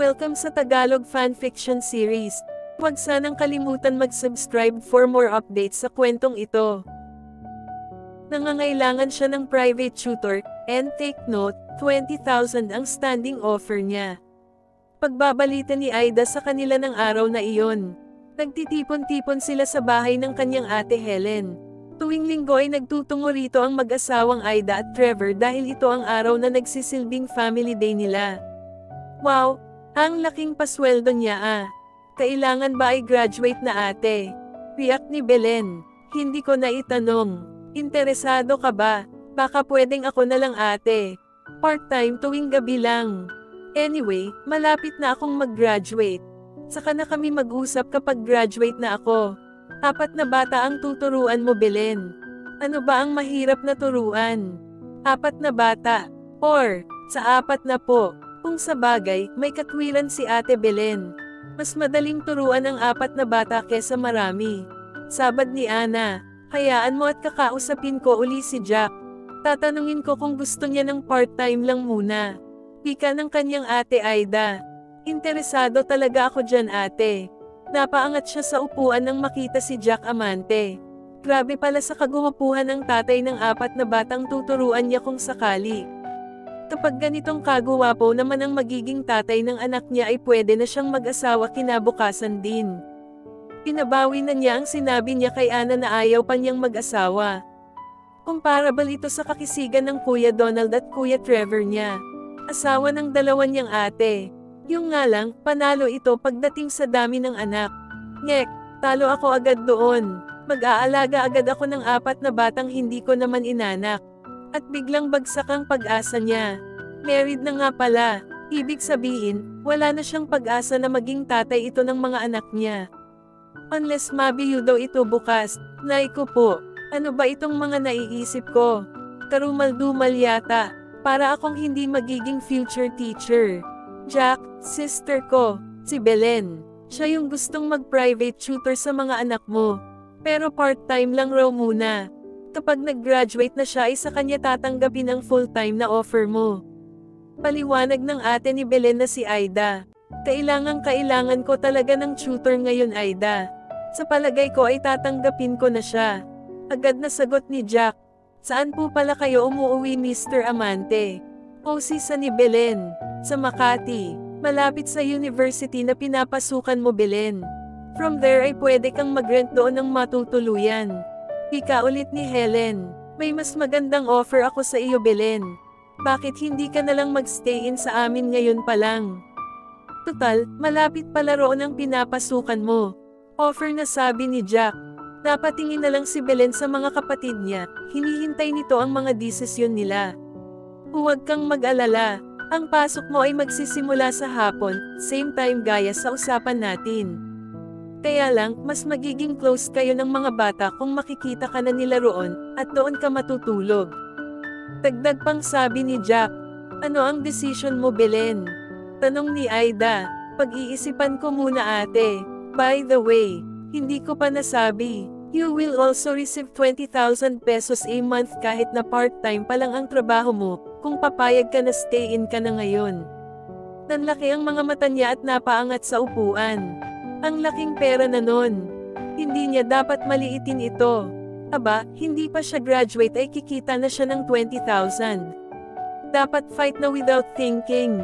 Welcome sa Tagalog Fanfiction Series. Huwag sanang kalimutan mag-subscribe for more updates sa kwentong ito. Nangangailangan siya ng private tutor, and take note, 20,000 ang standing offer niya. Pagbabalita ni Aida sa kanila ng araw na iyon. Nagtitipon-tipon sila sa bahay ng kanyang ate Helen. Tuwing linggo ay nagtutungo rito ang mag-asawang Aida at Trevor dahil ito ang araw na nagsisilbing family day nila. Wow, ang laking pasweldo niya ah. Kailangan ba ay graduate na ate? Riyak ni Belen. Hindi ko na itanong. Interesado ka ba? Baka pwedeng ako na lang ate. Part-time tuwing gabi lang. Anyway, malapit na akong mag-graduate. Saka na kami mag-usap kapag graduate na ako. Apat na bata ang tuturuan mo Belen. Ano ba ang mahirap na turuan? Apat na bata. Or, sa apat na po. Kung sa bagay, may katwiran si Ate Belen. Mas madaling turuan ang apat na bata kesa marami. Sabad ni Ana, hayaan mo at kakausapin ko uli si Jack. Tatanungin ko kung gusto niya ng part-time lang muna. Pika ng kanyang ate Aida. Interesado talaga ako dyan ate. Napaangat siya sa upuan nang makita si Jack Amante. Grabe pala sa kaguwapuhan ng tatay ng apat na batang tuturuan niya kung sakali. Kapag ganitong kaguwapo naman ang magiging tatay ng anak niya ay pwede na siyang mag-asawa kinabukasan din. Pinabawi na niya ang sinabi niya kay Ana na ayaw pa niyang mag-asawa. Comparable ito sa kakisigan ng Kuya Donald at Kuya Trevor niya. Asawa ng dalawa niyang ate. Yung nga lang, panalo ito pagdating sa dami ng anak. Ngek, talo ako agad doon. Mag-aalaga agad ako ng apat na batang hindi ko naman inanak. At biglang bagsak ang pag-asa niya. Married na nga pala. Ibig sabihin, wala na siyang pag-asa na maging tatay ito ng mga anak niya. Unless mabiyo daw ito bukas, nay ko po. Ano ba itong mga naiisip ko? Karumal-dumal yata. Para akong hindi magiging future teacher. Jack, sister ko, si Belen. Siya yung gustong mag-private tutor sa mga anak mo. Pero part-time lang raw muna. Kapag nag-graduate na siya ay sa kanya tatanggapin ang full-time na offer mo. Paliwanag ng ate ni Belen na si Aida. Kailangang kailangan ko talaga ng tutor ngayon Aida. Sa palagay ko ay tatanggapin ko na siya. Agad na sagot ni Jack. Saan po pala kayo umuwi Mr. Amante? O si sa ni Belen. Sa Makati. Malapit sa university na pinapasukan mo Belen. From there ay pwede kang mag-rent doon ng matutuluyan. Ika ulit ni Helen. May mas magandang offer ako sa iyo Belen. Bakit hindi ka na lang magstay in sa amin ngayon pa lang? Total, malapit pala roon ang pinapasukan mo. Offer na sabi ni Jack. Napatingin na lang si Belen sa mga kapatid niya, hinihintay nito ang mga desisyon nila. Huwag kang mag-alala, ang pasok mo ay magsisimula sa hapon, same time gaya sa usapan natin. Kaya lang, mas magiging close kayo ng mga bata kung makikita ka na nila roon, at doon ka matutulog. Dagdag pang sabi ni Jack, ano ang decision mo Belen? Tanong ni Aida, pag-iisipan ko muna ate. By the way, hindi ko pa nasabi, you will also receive 20,000 pesos a month kahit na part-time pa lang ang trabaho mo, kung papayag ka na stay in ka na ngayon. Nanlaki ang mga mata niya at napaangat sa upuan. Ang laking pera na nun. Hindi niya dapat maliitin ito. Aba, hindi pa siya graduate ay kikita na siya ng 20,000. Dapat fight na without thinking.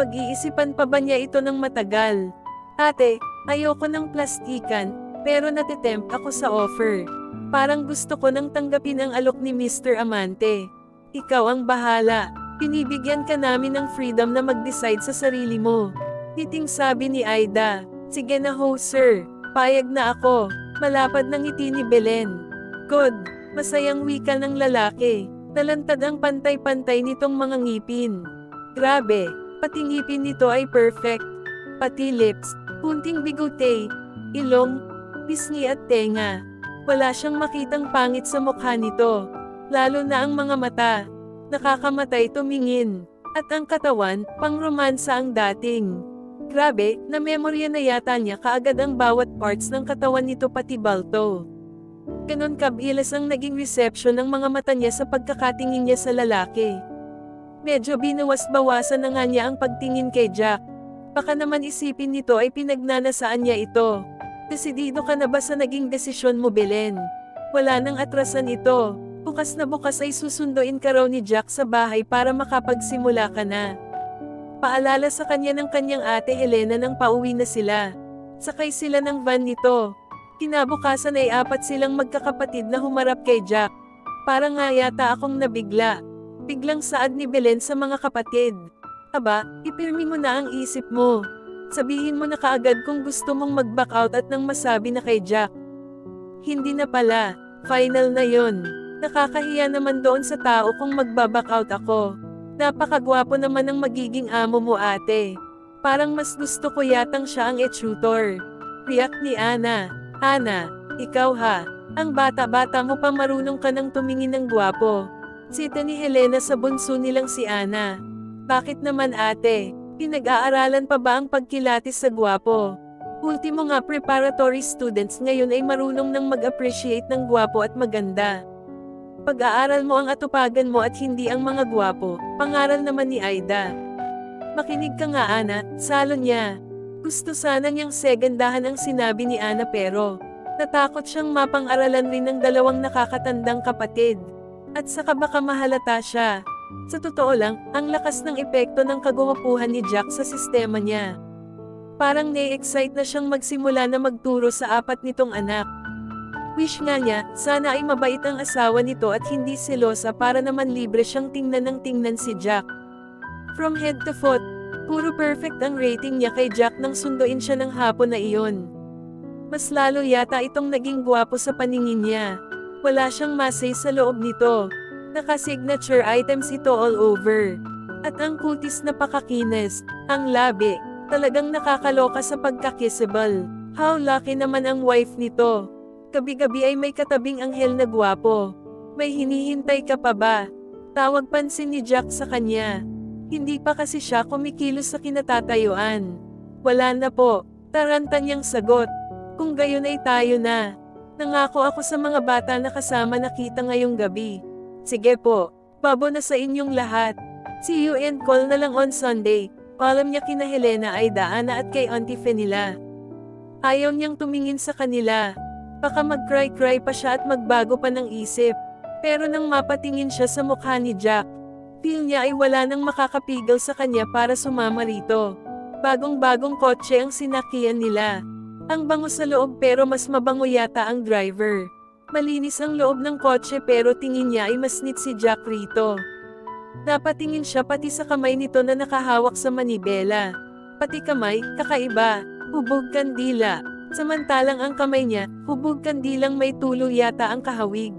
Pag-iisipan pa ba niya ito ng matagal? Ate, ayoko ng plastikan, pero natitempt ako sa offer. Parang gusto ko nang tanggapin ang alok ni Mr. Amante. Ikaw ang bahala. Pinibigyan ka namin ng freedom na mag-decide sa sarili mo. Titing sabi ni Aida. Sige na ho sir, payag na ako. Malapad ng ngiti ni Belen. Good, masayang wika ng lalaki. Nalantad ang pantay-pantay nitong mga ngipin. Grabe, pati ngipin nito ay perfect. Pati lips, punting bigote, ilong, pisngi at tenga. Wala siyang makitang pangit sa mukha nito. Lalo na ang mga mata. Nakakamatay tumingin. At ang katawan, pang romansa ang dating. Grabe, na-memorya na yata niya kaagad ang bawat parts ng katawan nito pati balto. Ganon kabilas ang naging reception ng mga mata niya sa pagkakatingin niya sa lalaki. Medyo binawas-bawasan na nga niya ang pagtingin kay Jack. Baka naman isipin nito ay pinagnanasaan niya ito. Desidido ka na ba sa naging desisyon mo Belen? Wala nang atrasan ito. Bukas na bukas ay susunduin ka raw ni Jack sa bahay para makapagsimula ka na. Paalala sa kanya ng kanyang ate Helena nang pauwi na sila. Sakay sila ng van nito. Kinabukasan ay apat silang magkakapatid na humarap kay Jack. Para nga yata akong nabigla. Biglang saad ni Belen sa mga kapatid. Aba, ipirmi mo na ang isip mo. Sabihin mo na kaagad kung gusto mong mag-back out at nang masabi na kay Jack. Hindi na pala, final na yon. Nakakahiya naman doon sa tao kung magbaback out ako. Napakagwapo naman ng magiging amo mo ate. Parang mas gusto ko yatang siya ang e-tutor. React ni Ana. Ana, ikaw ha. Ang bata-bata mo pa marunong ka nang tumingin ng gwapo. Sita ni Helena sa bunso nilang si Ana. Bakit naman ate? Pinag-aaralan pa ba ang pagkilatis sa gwapo? Ultimo nga preparatory students ngayon ay marunong nang mag-appreciate ng gwapo at maganda. Pag-aaral mo ang atupagan mo at hindi ang mga gwapo, pangaral naman ni Aida. Makinig ka nga Ana, salo niya. Gusto sana niyang segandahan ang sinabi ni Ana pero, natakot siyang mapang-aralan rin ng dalawang nakakatandang kapatid. At saka baka mahalata siya. Sa totoo lang, ang lakas ng epekto ng kaguwapuhan ni Jack sa sistema niya. Parang na-excite na siyang magsimula na magturo sa apat nitong anak. Wish nga niya, sana ay mabait ang asawa nito at hindi selosa para naman libre siyang tingnan ng tingnan si Jack. From head to foot, puro perfect ang rating niya kay Jack nang sunduin siya ng hapon na iyon. Mas lalo yata itong naging gwapo sa paningin niya. Wala siyang masay sa loob nito. Naka-signature items ito all over. At ang kutis na pakakinis, ang labi, talagang nakakaloka sa pagkakissable. How lucky naman ang wife nito. Gabi-gabi ay may katabing anghel na gwapo. May hinihintay ka pa ba? Tawag pansin ni Jack sa kanya. Hindi pa kasi siya kumikilos sa kinatatayuan. Wala na po, taranta niyang sagot. Kung gayon ay tayo na. Nangako ako sa mga bata na kasama nakita ngayong gabi. Sige po, babo na sa inyong lahat. See you and call na lang on Sunday. Paalam niya kina Helena ay daana at kay Auntie Fenila. Ayaw niyang tumingin sa kanila. Baka mag-cry-cry pa siya at magbago pa ng isip. Pero nang mapatingin siya sa mukha ni Jack, feel niya ay wala nang makakapigil sa kanya para sumama rito. Bagong-bagong kotse ang sinakyan nila. Ang bango sa loob pero mas mabango yata ang driver. Malinis ang loob ng kotse pero tingin niya ay masnit si Jack rito. Napatingin siya pati sa kamay nito na nakahawak sa manibela. Pati kamay, kakaiba, hubog kandila. Samantalang ang kamay niya, hubog kandilang may tulo yata ang kahawig.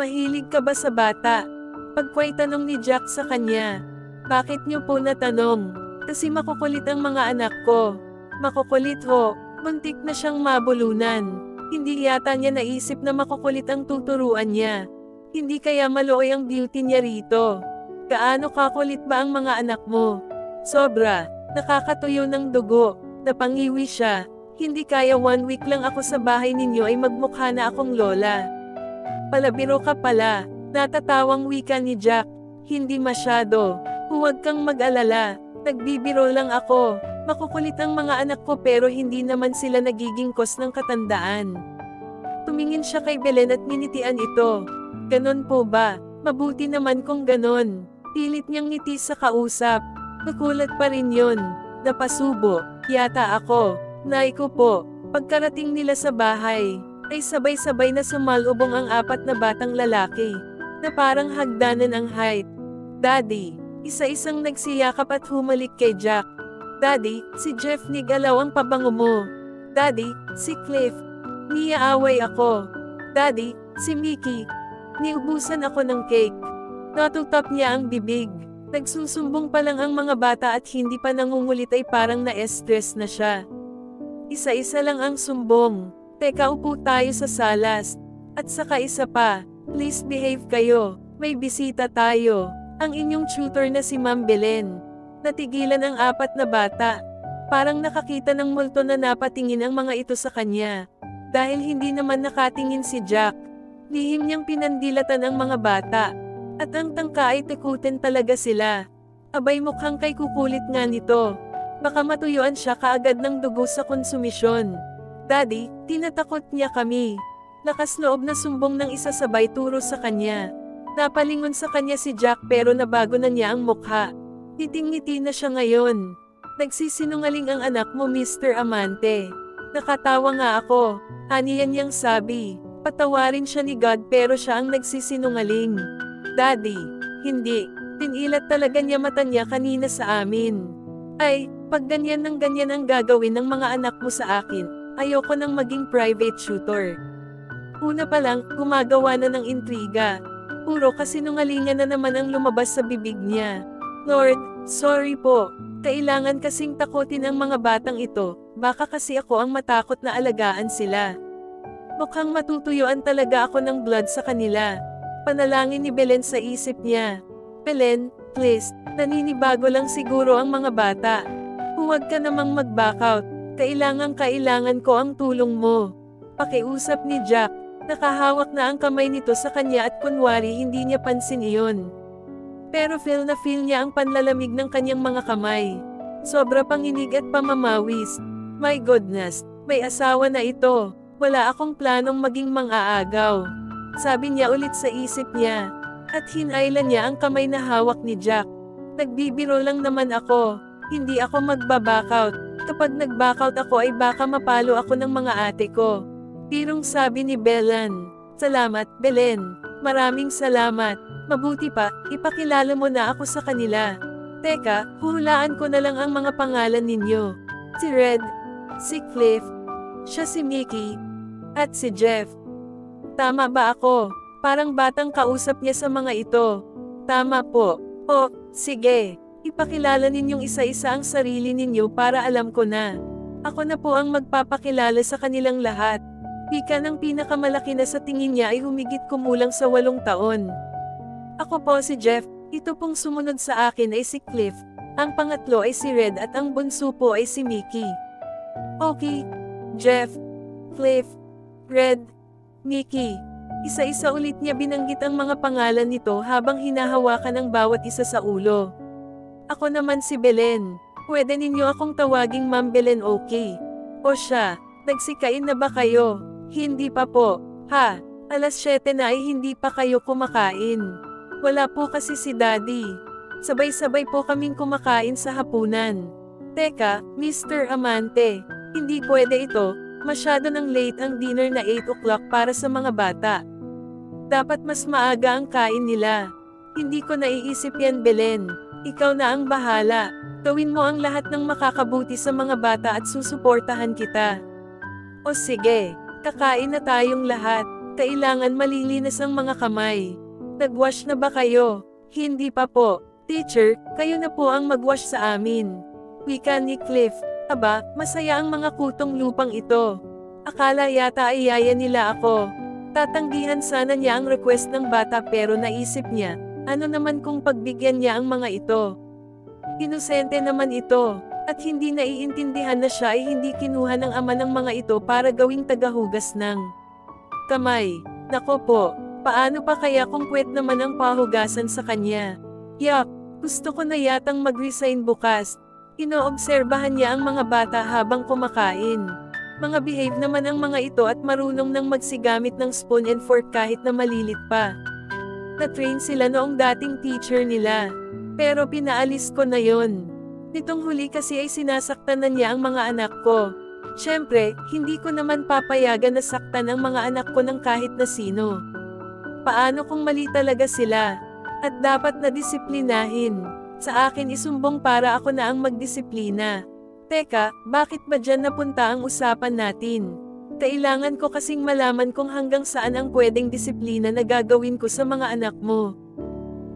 Mahilig ka ba sa bata? Pagkway tanong ni Jack sa kanya. Bakit niyo po natanong? Kasi makukulit ang mga anak ko. Makukulit ho, muntik na siyang mabulunan. Hindi yata niya naisip na makukulit ang tuturuan niya. Hindi kaya malooy ang beauty niya rito. Kaano kakulit ba ang mga anak mo? Sobra, nakakatuyo ng dugo, napangiwi siya. Hindi kaya one week lang ako sa bahay ninyo ay magmukha na akong lola. Palabiro ka pala, natatawang wika ni Jack. Hindi masyado. Huwag kang mag-alala, nagbibiro lang ako. Makukulit ang mga anak ko pero hindi naman sila nagiging kos ng katandaan. Tumingin siya kay Belen at ninitian ito. Ganon po ba? Mabuti naman kung ganon. Pilit niyang ngiti sa kausap. Nakulat pa rin yun. Napasubo. Yata ako. Nay ko po. Pagkarating nila sa bahay, ay sabay-sabay na sumalubong ang apat na batang lalaki. Na parang hagdanan ang height. Daddy, isa-isang nagsiyakap at humalik kay Jack. Daddy, si Jeff nigalaw ang pabango mo. Daddy, si Cliff. Niyaaway ako. Daddy, si Mickey. Niubusan ako ng cake. Natutap niya ang bibig. Nagsusumbong pa lang ang mga bata at hindi pa nangungulit ay parang na-stress na siya. Isa-isa lang ang sumbong. Teka upo tayo sa salas. At saka isa pa, please behave kayo. May bisita tayo. Ang inyong tutor na si Ma'am Belen. Natigilan ang apat na bata. Parang nakakita ng multo na napatingin ang mga ito sa kanya. Dahil hindi naman nakatingin si Jack. Lihim niyang pinandilatan ang mga bata. At ang tangka ay tikutin talaga sila. Abay mukhang kay kukulit nga nito. Baka matuyuan siya kaagad ng dugo sa konsumisyon. Daddy, tinatakot niya kami. Lakas loob na sumbong ng isa sabay turo sa kanya. Napalingon sa kanya si Jack pero nabago na niya ang mukha. Titing-ngiti na siya ngayon. Nagsisinungaling ang anak mo Mr. Amante. Nakatawa nga ako. Aniyan niyang sabi. Patawarin siya ni God pero siya ang nagsisinungaling. Daddy, hindi. Tinilat talaga niya mata niya kanina sa amin. Ay, pag ganyan ng ganyan ang gagawin ng mga anak mo sa akin, ayoko nang maging private tutor. Una pa lang, gumagawa na ng intriga. Puro kasinungalingan na naman ang lumabas sa bibig niya. Lord, sorry po. Kailangan kasing takutin ang mga batang ito, baka kasi ako ang matakot na alagaan sila. Mukhang matutuyuan talaga ako ng blood sa kanila. Panalangin ni Belen sa isip niya. Belen, please, naninibago lang siguro ang mga bata. Huwag ka namang mag-back out. Kailangan kailangan ko ang tulong mo. Pakiusap ni Jack. Nakahawak na ang kamay nito sa kanya at kunwari hindi niya pansin iyon. Pero feel na feel niya ang panlalamig ng kanyang mga kamay. Sobra panginig at pamamawis. My goodness, may asawa na ito. Wala akong planong maging mang-aagaw. Sabi niya ulit sa isip niya. At hinailan niya ang kamay na hawak ni Jack. Nagbibiro lang naman ako. Hindi ako magba-backout. Kapag nag-backout ako ay baka mapalo ako ng mga ate ko. Pirong sabi ni Belan. Salamat, Belen. Maraming salamat. Mabuti pa, ipakilala mo na ako sa kanila. Teka, huhulaan ko na lang ang mga pangalan ninyo. Si Red, si Cliff, siya si Mickey, at si Jeff. Tama ba ako? Parang batang kausap niya sa mga ito. Tama po. O, sige. Ipakilala ninyong isa-isa ang sarili ninyo para alam ko na. Ako na po ang magpapakilala sa kanilang lahat. Pika ng pinakamalaki na sa tingin niya ay humigit kumulang sa walong taon. Ako po si Jeff, ito pong sumunod sa akin ay si Cliff, ang pangatlo ay si Red at ang bunso po ay si Mickey. Okay, Jeff, Cliff, Red, Mickey. Isa-isa ulit niya binanggit ang mga pangalan nito habang hinahawakan ang bawat isa sa ulo. Ako naman si Belen. Pwede ninyo akong tawaging Ma'am Belen okay? O siya, nagsikain na ba kayo? Hindi pa po. Ha, alas 7 na ay hindi pa kayo kumakain. Wala po kasi si Daddy. Sabay-sabay po kaming kumakain sa hapunan. Teka, Mr. Amante, hindi pwede ito, masyado ng late ang dinner na 8 o'clock para sa mga bata. Dapat mas maaga ang kain nila. Hindi ko naiisip yan Belen. Ikaw na ang bahala. Gawin mo ang lahat ng makakabuti sa mga bata at susuportahan kita. O sige, kakain na tayong lahat. Kailangan malilinis ang mga kamay. Nagwash na ba kayo? Hindi pa po. Teacher, kayo na po ang magwash sa amin. Wika ni Cliff. Aba, masaya ang mga kutong lupang ito. Akala yata ay yaya nila ako. Tatanggihan sana niya ang request ng bata pero naisip niya, ano naman kung pagbigyan niya ang mga ito. Inosente naman ito, at hindi naiintindihan na siya ay hindi kinuha ng ama ng mga ito para gawing tagahugas ng kamay. Nako po, Paano pa kaya kung kwet naman ang pahugasan sa kanya? Yak, gusto ko na yatang mag-resign bukas. Inoobserbahan niya ang mga bata habang kumakain. Mga behave naman ang mga ito at marunong nang magsigamit ng spoon and fork kahit na malilit pa. Na-train sila noong dating teacher nila. Pero pinaalis ko na yon. Nitong huli kasi ay sinasaktan na niya ang mga anak ko. Siyempre, hindi ko naman papayagan na saktan ang mga anak ko ng kahit na sino. Paano kung mali talaga sila? At dapat na disiplinahin. Sa akin isumbong para ako na ang magdisiplina. Teka, bakit ba dyan napunta ang usapan natin? Kailangan ko kasing malaman kung hanggang saan ang pwedeng disiplina na gagawin ko sa mga anak mo.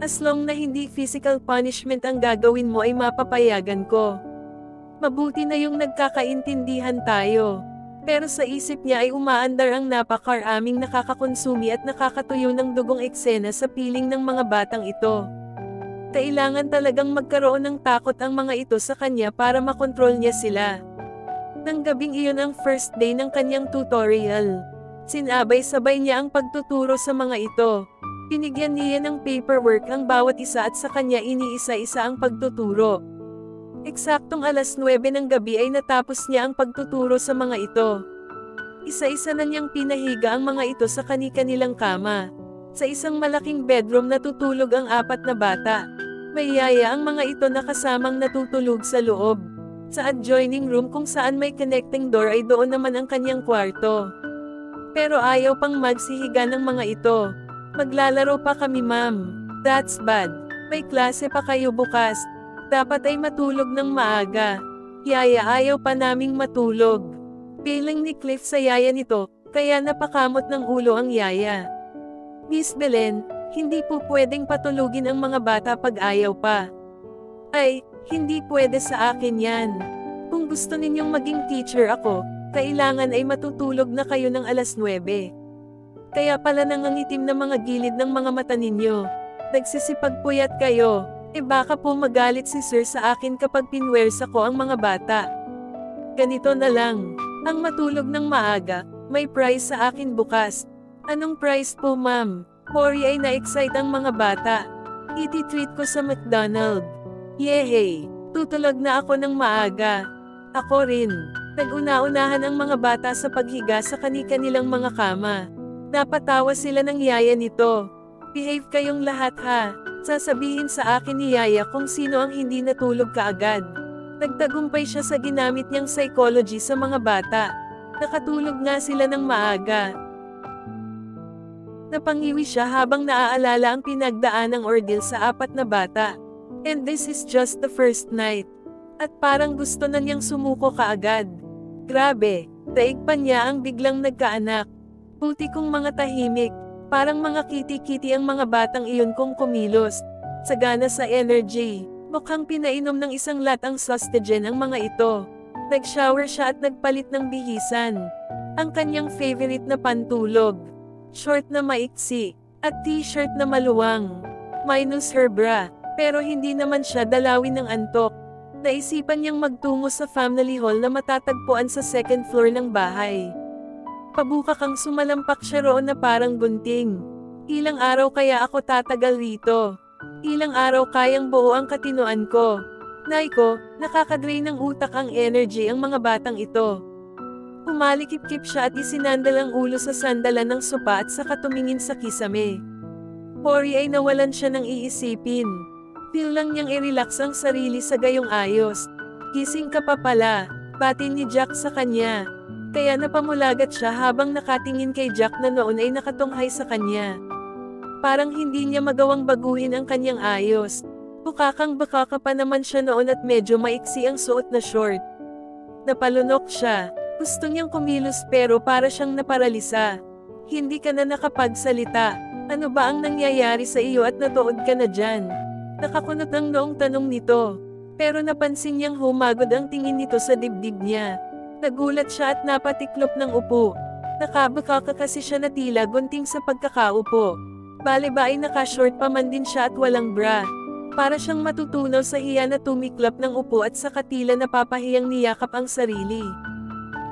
As long na hindi physical punishment ang gagawin mo ay mapapayagan ko. Mabuti na yung nagkakaintindihan tayo. Pero sa isip niya ay umaandar ang napakaraming nakakakonsumi at nakakatuyo ng dugong eksena sa piling ng mga batang ito. Kailangan talagang magkaroon ng takot ang mga ito sa kanya para makontrol niya sila. Nang gabing iyon ang first day ng kanyang tutorial. Sinabay-sabay niya ang pagtuturo sa mga ito. Pinigyan niya ng paperwork ang bawat isa at sa kanya iniisa-isa ang pagtuturo. Eksaktong alas 9 ng gabi ay natapos niya ang pagtuturo sa mga ito. Isa-isa na niyang pinahiga ang mga ito sa kani-kanilang kama. Sa isang malaking bedroom natutulog ang apat na bata. May yaya ang mga ito na kasamang natutulog sa loob. Sa adjoining room kung saan may connecting door ay doon naman ang kanyang kwarto. Pero ayaw pang magsihiga ng mga ito. Maglalaro pa kami ma'am. That's bad. May klase pa kayo bukas. Dapat ay matulog ng maaga. Yaya ayaw pa naming matulog. Piling ni Cliff sa yaya nito, kaya napakamot ng ulo ang yaya. Miss Belen, hindi po pwedeng patulugin ang mga bata pag ayaw pa. Ay, hindi pwede sa akin yan. Kung gusto ninyong maging teacher ako, kailangan ay matutulog na kayo ng alas 9. Kaya pala nangangitim na mga gilid ng mga mata ninyo. Nagsisipagpuyat kayo. E baka po magalit si sir sa akin kapag pinwersa ko ang mga bata. Ganito na lang. Ang matulog ng maaga, may prize sa akin bukas. Anong prize po ma'am? Cory ay na-excite ang mga bata. Iti-treat ko sa McDonald. Yehey! Tutulog na ako ng maaga. Ako rin. Nag-una-unahan ang mga bata sa paghiga sa kani-kanilang mga kama. Napatawa sila ng yaya nito. Behave kayong lahat ha. Sasabihin sa akin ni Yaya kung sino ang hindi natulog kaagad. Nagtagumpay siya sa ginamit niyang psychology sa mga bata. Nakatulog nga sila ng maaga. Napangiwi siya habang naaalala ang pinagdaan ng ordeal sa apat na bata. And this is just the first night. At parang gusto na niyang sumuko kaagad. Grabe, daig pa niya ang biglang nagkaanak. Puti kong mga tahimik, parang mga kiti-kiti ang mga batang iyon kung kumilos. Sagana sa energy, mukhang pinainom ng isang lat ang sustagen ang mga ito. Nag-shower siya at nagpalit ng bihisan. Ang kanyang favorite na pantulog. Short na maiksi, at t-shirt na maluwang. Minus her bra, pero hindi naman siya dalawin ng antok. Naisipan niyang magtungo sa family hall na matatagpuan sa second floor ng bahay. Pabuka kang sumalampak siya roon na parang gunting. Ilang araw kaya ako tatagal rito. Ilang araw kayang buo ang katinoan ko. Naiko, nakakadrain ng utak ang energy ang mga batang ito. Umalikip-kip siya at isinandal ang ulo sa sandalan ng sopa at saka tumingin sa kisame. Cory ay nawalan siya ng iisipin. Feel lang niyang i-relax ang sarili sa gayong ayos. Gising ka pa pala, batin ni Jack sa kanya. Kaya napamulagat siya habang nakatingin kay Jack na noon ay nakatunghay sa kanya. Parang hindi niya magawang baguhin ang kanyang ayos. Bukakang baka ka pa naman siya noon at medyo maiksi ang suot na short. Napalunok siya. Gusto niyang kumilos pero para siyang naparalisa. Hindi ka na nakapagsalita. Ano ba ang nangyayari sa iyo at natuod ka na dyan? Nakakunot ang noong tanong nito. Pero napansin niyang humagod ang tingin nito sa dibdib niya. Nagulat siya at napatiklop ng upo. Nakabaka kasi siya na tila gunting sa pagkakaupo. Bale ba ay nakashort pa man din siya at walang bra. Para siyang matutunaw sa hiya na tumiklop ng upo at sa katila napapahiyang niyakap ang sarili.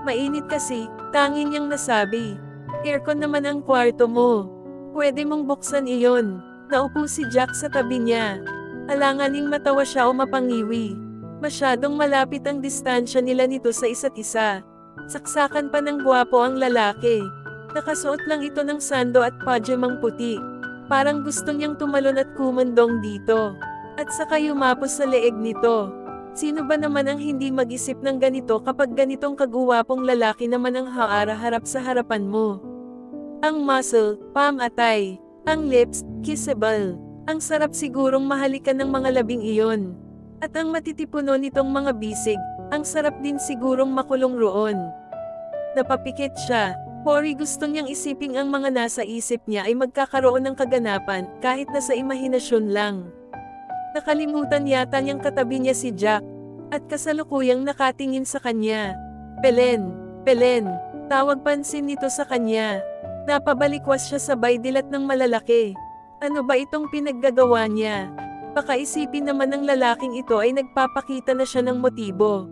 Mainit kasi, tangin niyang nasabi. Aircon naman ang kwarto mo. Pwede mong buksan iyon. Naupo si Jack sa tabi niya. Alanganing matawa siya o mapangiwi. Masyadong malapit ang distansya nila nito sa isa't isa. Saksakan pa ng gwapo ang lalaki. Nakasuot lang ito ng sando at pajamang puti. Parang gusto niyang tumalon at kumandong dito. At saka yumapos sa leeg nito. Sino ba naman ang hindi mag-isip ng ganito kapag ganitong kaguwapong lalaki naman ang haara-harap sa harapan mo? Ang muscle, palm atay. Ang lips, kissable. Ang sarap sigurong mahalikan ng mga labing iyon. At ang matitipuno nitong mga bisig, ang sarap din sigurong makulong roon. Napapikit siya. Cory gusto niyang isiping ang mga nasa isip niya ay magkakaroon ng kaganapan kahit na sa imahinasyon lang. Nakalimutan yata niyang katabi niya si Jack, at kasalukuyang nakatingin sa kanya. Pelen, Pelen, tawag pansin nito sa kanya. Napabalikwas siya sabay dilat ng malalaki. Ano ba itong pinaggagawa niya? Pakaisipin naman ng lalaking ito ay nagpapakita na siya ng motibo.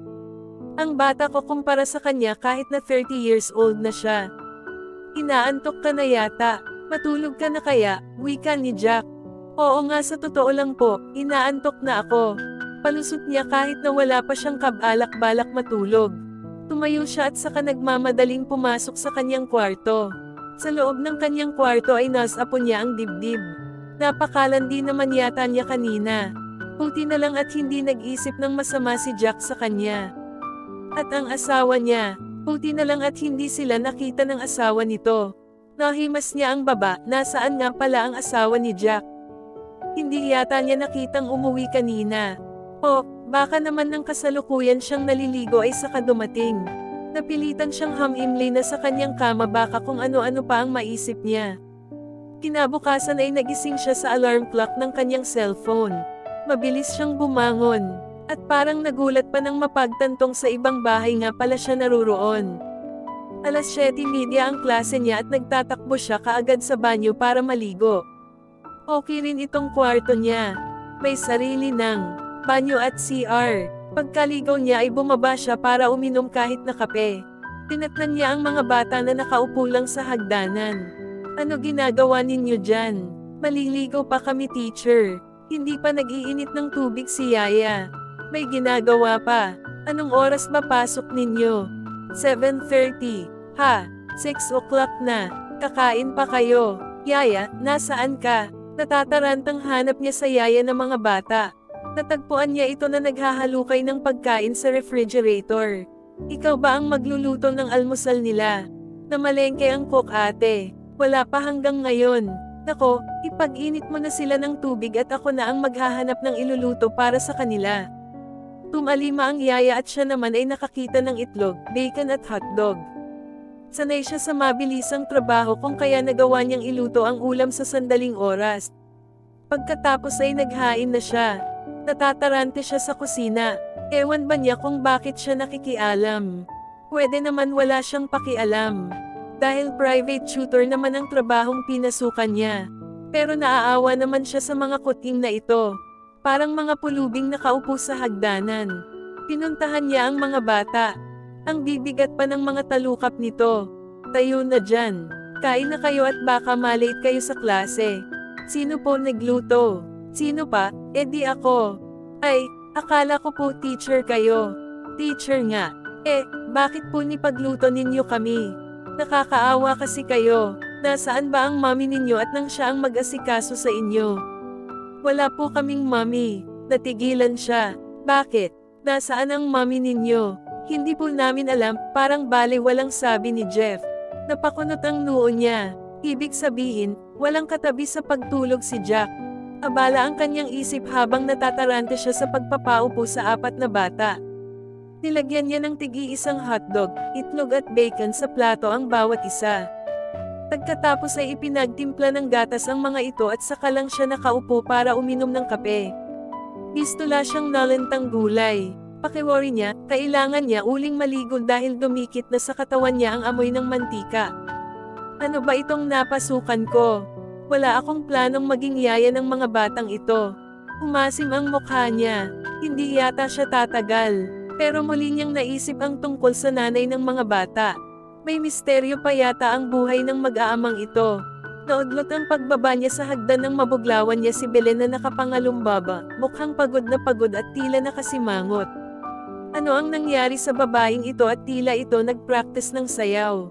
Ang bata ko kumpara sa kanya kahit na 30 years old na siya. Inaantok ka na yata, matulog ka na kaya, wika ni Jack. Oo nga sa totoo lang po, inaantok na ako. Pinapalusot niya kahit na wala pa siyang kabalak-balak matulog. Tumayo siya at saka nagmamadaling pumasok sa kanyang kwarto. Sa loob ng kanyang kwarto ay nasapo niya ang dibdib. Napakalandi naman yata niya kanina. Puti na lang at hindi nag-isip ng masama si Jack sa kanya. At ang asawa niya, puti na lang at hindi sila nakita ng asawa nito. Nahimas niya ang baba, nasaan nga pala ang asawa ni Jack. Hindi yata niya nakitang umuwi kanina. O, baka naman ng kasalukuyan siyang naliligo ay saka dumating. Napilitan siyang hamimli na sa kanyang kama baka kung ano-ano pa ang maisip niya. Kinabukasan ay nagising siya sa alarm clock ng kanyang cellphone. Mabilis siyang bumangon. At parang nagulat pa nang mapagtantong sa ibang bahay nga pala siya naruroon. Alas 7.30 ang klase niya at nagtatakbo siya kaagad sa banyo para maligo. Okay rin itong kwarto niya. May sarili ng banyo at CR. Pagkaligaw niya ay bumaba siya para uminom kahit na kape. Tinatnan niya ang mga bata na nakaupo lang sa hagdanan. Ano ginagawa ninyo dyan? Maliligo pa kami teacher. Hindi pa nag-iinit ng tubig si Yaya. May ginagawa pa. Anong oras ba pasok ninyo? 7.30. Ha, 6 o'clock na. Kakain pa kayo. Yaya, nasaan ka? Natatarantang hanap niya sa yaya ng mga bata. Natagpuan niya ito na naghahalukay ng pagkain sa refrigerator. Ikaw ba ang magluluto ng almusal nila? Namalengke ang cook ate. Wala pa hanggang ngayon. Nako, ipag-init mo na sila ng tubig at ako na ang maghahanap ng iluluto para sa kanila. Tumalima ang yaya at siya naman ay nakakita ng itlog, bacon at hotdog. Sanay siya sa mabilisang trabaho kung kaya nagawa niyang iluto ang ulam sa sandaling oras. Pagkatapos ay naghain na siya. Natatarante siya sa kusina. Ewan ba niya kung bakit siya nakikialam? Pwede naman wala siyang pakialam. Dahil private tutor naman ang trabahong pinasukan niya. Pero naaawa naman siya sa mga kuting na ito. Parang mga pulubing nakaupo sa hagdanan. Pinuntahan niya ang mga bata. Ang bibigat pa ng mga talukap nito. Tayo na dyan. Kain na kayo at baka malate kayo sa klase. Sino po nagluto? Sino pa? E di ako. Ay, akala ko po teacher kayo. Teacher nga. Eh, bakit po nipagluto ninyo kami? Nakakaawa kasi kayo. Nasaan ba ang mami ninyo at nang siya ang mag-asikaso sa inyo? Wala po kaming mami. Natigilan siya. Bakit? Nasaan ang mami ninyo? Hindi po namin alam, parang bale walang sabi ni Jeff. Napakunot ang noo niya. Ibig sabihin, walang katabi sa pagtulog si Jack. Abala ang kanyang isip habang natatarante siya sa pagpapaupo sa apat na bata. Nilagyan niya ng tigi-isang hotdog, itlog at bacon sa plato ang bawat isa. Pagkatapos ay ipinagtimpla ng gatas ang mga ito at saka lang siya nakaupo para uminom ng kape. Pistula siyang nalentang gulay. Pakiwori niya, kailangan niya uling maligo dahil dumikit na sa katawan niya ang amoy ng mantika. Ano ba itong napasukan ko? Wala akong planong maging yaya ng mga batang ito. Umasim ang mukha niya. Hindi yata siya tatagal. Pero muli niyang naisip ang tungkol sa nanay ng mga bata. May misteryo pa yata ang buhay ng mag-aamang ito. Naudlot ang pagbaba niya sa hagdan ng mabuglawan niya si Belen na nakapangalumbaba, mukhang pagod na pagod at tila nakasimangot. Ano ang nangyari sa babaeng ito at tila ito nag-practice ng sayaw?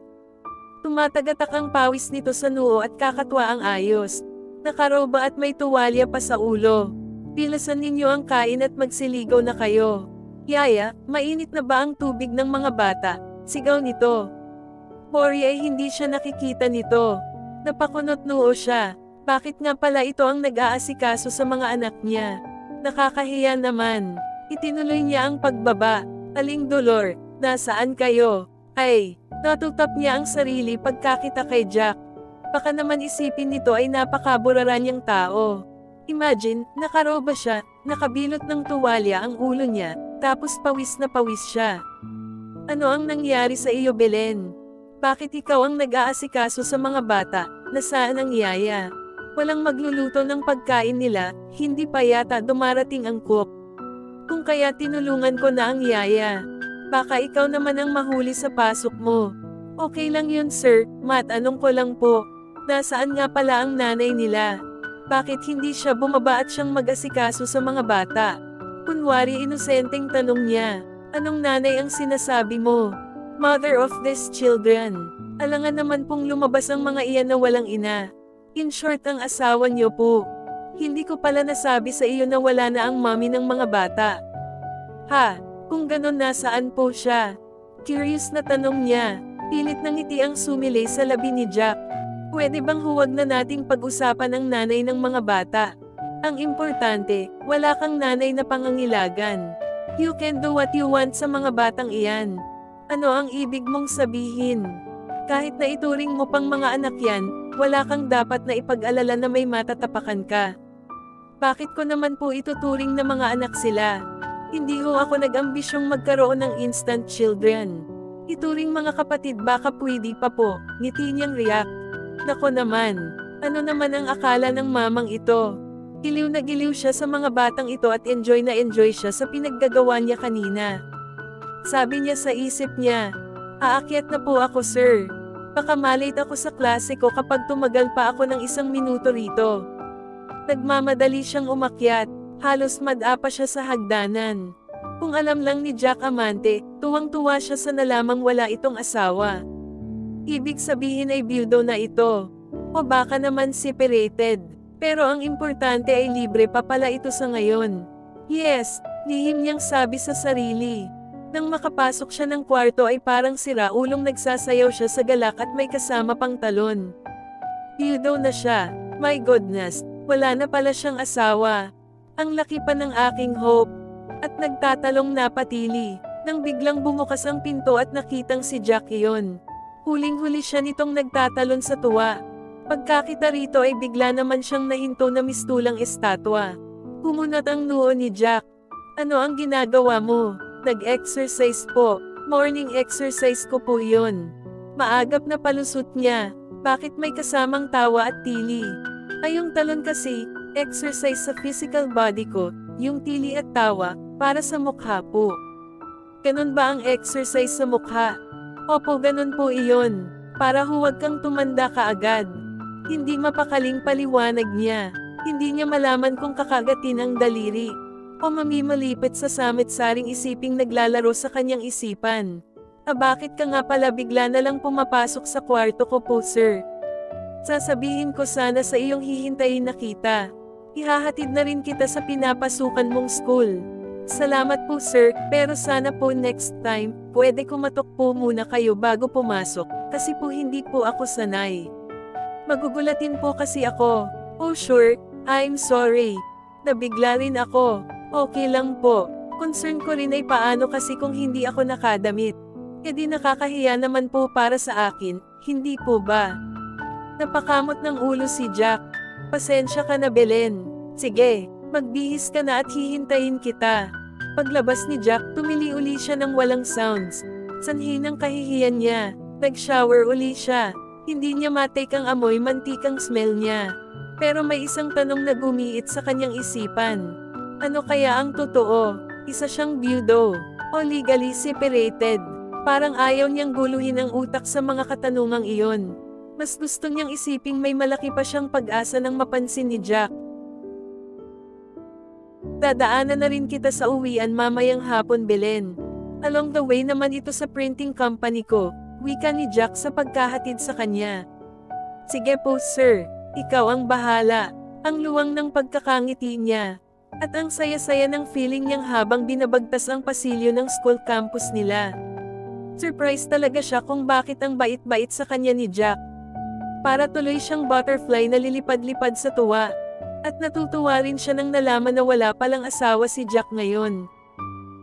Tumatagatak ang pawis nito sa noo at kakatwa ang ayos. Nakaroba at may tuwalya pa sa ulo. Pilasan ninyo ang kain at magsiligaw na kayo. Yaya, mainit na ba ang tubig ng mga bata? Sigaw nito. Cory ay hindi siya nakikita nito. Napakunot noo siya. Bakit nga pala ito ang nag-aasikaso sa mga anak niya? Nakakahiya naman. Itinuloy niya ang pagbaba. Aling dolor, nasaan kayo? Ay, natutap niya ang sarili pagkakita kay Jack. Baka naman isipin nito ay napakaburara niyang tao. Imagine, nakaroba siya, nakabilot ng tuwalya ang ulo niya, tapos pawis na pawis siya. Ano ang nangyari sa iyo Belen? Bakit ikaw ang nag-aasikaso sa mga bata, nasaan ang yaya? Walang magluluto ng pagkain nila, hindi pa yata dumarating ang cook. Kung kaya tinulungan ko na ang yaya. Baka ikaw naman ang mahuli sa pasok mo. Okay lang yun sir, matanong ko lang po. Nasaan nga pala ang nanay nila? Bakit hindi siya bumaba at siyang mag-asikaso sa mga bata? Kunwari inosenteng tanong niya, anong nanay ang sinasabi mo? Mother of these children. Alangan naman pong lumabas ang mga iyan na walang ina. In short ang asawa niyo po. Hindi ko pala nasabi sa iyo na wala na ang mami ng mga bata. Ha, kung ganon nasaan po siya? Curious na tanong niya. Pilit ng ngiti ang sumilay sa labi ni Jack. Pwede bang huwag na nating pag-usapan ang nanay ng mga bata? Ang importante, wala kang nanay na pangangilagan. You can do what you want sa mga batang iyan. Ano ang ibig mong sabihin? Kahit na ituring mo pang mga anak yan, wala kang dapat na ipag-alala na may matatapakan ka. Bakit ko naman po ituturing na mga anak sila? Hindi ho ako nag-ambisyong magkaroon ng instant children. Ituring mga kapatid baka pwede pa po, ngiti niyang react. Nako naman, ano naman ang akala ng mamang ito? Giliw na giliw siya sa mga batang ito at enjoy na enjoy siya sa pinaggagawa niya kanina. Sabi niya sa isip niya, aakyat na po ako sir. Baka malate ako sa klase ko kapag tumagal pa ako ng isang minuto rito. Nagmamadali siyang umakyat, halos madapa siya sa hagdanan. Kung alam lang ni Jack Amante, tuwang-tuwa siya sa nalamang wala itong asawa. Ibig sabihin ay bildo na ito. O baka naman separated. Pero ang importante ay libre pa pala ito sa ngayon. Yes, lihim niyang sabi sa sarili. Nang makapasok siya ng kwarto ay parang sira ulong nagsasayaw siya sa galak at may kasama pang talon. Bildo na siya. My goodness, wala na pala siyang asawa. Ang laki pa ng aking hope. At nagtatalong napatili, nang biglang bumukas ang pinto at nakitang si Jack iyon. Huling-huli siya nitong nagtatalon sa tuwa. Pagkakita rito ay bigla naman siyang nahinto na mistulang estatwa. Pumunat ang noo ni Jack. Ano ang ginagawa mo? Nag-exercise po. Morning exercise ko po yun. Maagap na palusot niya. Bakit may kasamang tawa at tili? Ay talon kasi, exercise sa physical body ko, yung tili at tawa, para sa mukha po. Ganun ba ang exercise sa mukha? Opo ganun po iyon. Para huwag kang tumanda kaagad. Hindi mapakaling paliwanag niya. Hindi niya malaman kung kakagatin ang daliri. O mamimalipit sa samit-saring isiping naglalaro sa kanyang isipan. Ah bakit ka nga pala bigla na lang pumapasok sa kwarto ko po sir? Sasabihin ko sana sa iyong hihintayin na kita. Ihahatid na rin kita sa pinapasukan mong school. Salamat po sir, pero sana po next time, pwede kumatok po muna kayo bago pumasok, kasi po hindi po ako sanay. Magugulatin po kasi ako. Oh sure, I'm sorry. Nabigla rin ako. Okay lang po. Concern ko rin ay paano kasi kung hindi ako nakadamit. E di nakakahiya naman po para sa akin, hindi po ba? Napakamot ng ulo si Jack. Pasensya ka na Belen. Sige, magbihis ka na at hihintayin kita. Paglabas ni Jack, tumili uli siya ng walang sounds. Sanhi ng kahihiyan niya. Nag-shower uli siya. Hindi niya matake ang amoy mantikang smell niya. Pero may isang tanong na gumiit sa kanyang isipan. Ano kaya ang totoo? Isa siyang beaudo. O legally separated. Parang ayaw niyang guluhin ang utak sa mga katanungang iyon. Mas gusto niyang isiping may malaki pa siyang pag-asa ng mapansin ni Jack. Dadaanan na rin kita sa uwian mamayang hapon Belen. Along the way naman ito sa printing company ko, wika ni Jack sa pagkahatid sa kanya. Sige po sir, ikaw ang bahala. Ang luwang ng pagkakangiti niya. At ang saya-saya ng feeling niyang habang binabagtas ang pasilyo ng school campus nila. Surprise talaga siya kung bakit ang bait-bait sa kanya ni Jack. Para tuloy siyang butterfly na lilipad-lipad sa tuwa. At natutuwa rin siya nang nalaman na wala palang asawa si Jack ngayon.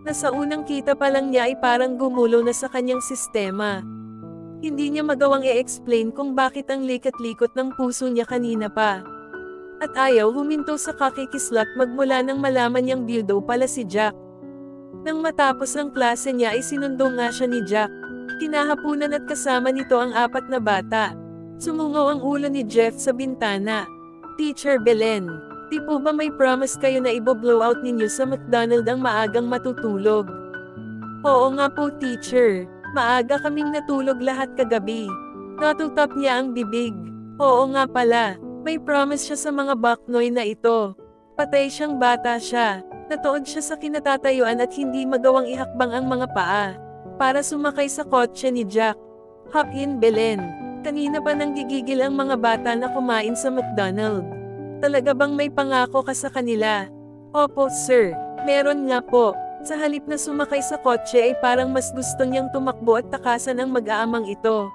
Nasa unang kita pa lang niya ay parang gumulo na sa kanyang sistema. Hindi niya magawang i-explain kung bakit ang likat-likot ng puso niya kanina pa. At ayaw huminto sa kakikislot magmula nang malaman niyang bildo pala si Jack. Nang matapos ang klase niya ay sinundo nga siya ni Jack. Kinahapunan at kasama nito ang apat na bata. Sumungaw ang ulo ni Jeff sa bintana. Teacher Belen, di po ba may promise kayo na ibo-blow out ninyo sa McDonald ang maagang matutulog? Oo nga po teacher, maaga kaming natulog lahat kagabi. Natutap niya ang bibig. Oo nga pala, may promise siya sa mga baknoy na ito. Patay siyang bata siya. Natood siya sa kinatatayuan at hindi magawang ihakbang ang mga paa. Para sumakay sa kotse ni Jack. Hop in Belen. Kanina pa nang gigigil ang mga bata na kumain sa McDonald. Talaga bang may pangako ka sa kanila? Opo, sir. Meron nga po. Sa halip na sumakay sa kotse ay parang mas gusto niyang tumakbo at takasan ang mag-aamang ito.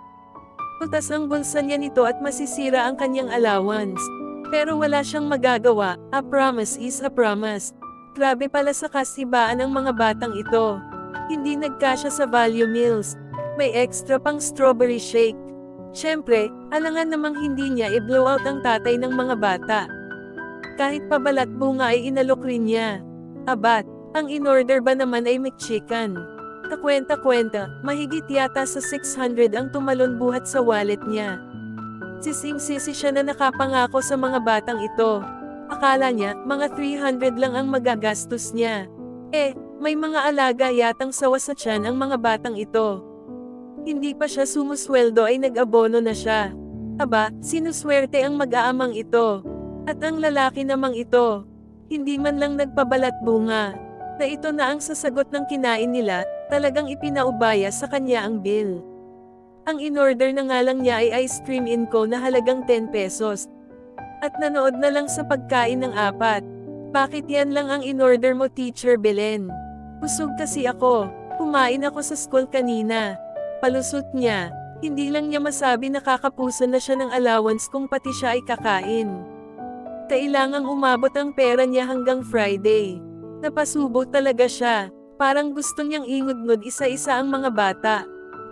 Putas ang bulsa niya nito at masisira ang kanyang allowance. Pero wala siyang magagawa, a promise is a promise. Grabe pala sa kasibaan ng mga batang ito. Hindi nagkasya sa value meals. May extra pang strawberry shake. Siyempre, alangan namang hindi niya i-blow out ang tatay ng mga bata. Kahit pabalat bunga ay inalok rin niya. Abat, ang in-order ba naman ay McChicken? Kakwenta-kwenta, mahigit yata sa 600 ang tumalon buhat sa wallet niya. Sising-sisi siya na nakapangako sa mga batang ito. Akala niya, mga 300 lang ang magagastos niya. Eh, may mga alaga yatang sawa sa tiyan ang mga batang ito. Hindi pa siya sumusweldo ay nag-abono na siya. Aba, sinuswerte ang mag-aamang ito. At ang lalaki namang ito. Hindi man lang nagpabalat bunga. Na ito na ang sasagot ng kinain nila, talagang ipinaubaya sa kanya ang bill. Ang in-order na nga lang niya ay ice cream in ko na halagang 10 pesos. At nanood na lang sa pagkain ng apat. Bakit yan lang ang in-order mo Teacher Belen? Busog kasi ako. Kumain ako sa school kanina. Palusot niya. Hindi lang niya masabi nakakapuso na siya ng allowance kung pati siya ay kakain. Kailangang umabot ang pera niya hanggang Friday. Napasubo talaga siya. Parang gusto niyang ingudngod isa-isa ang mga bata.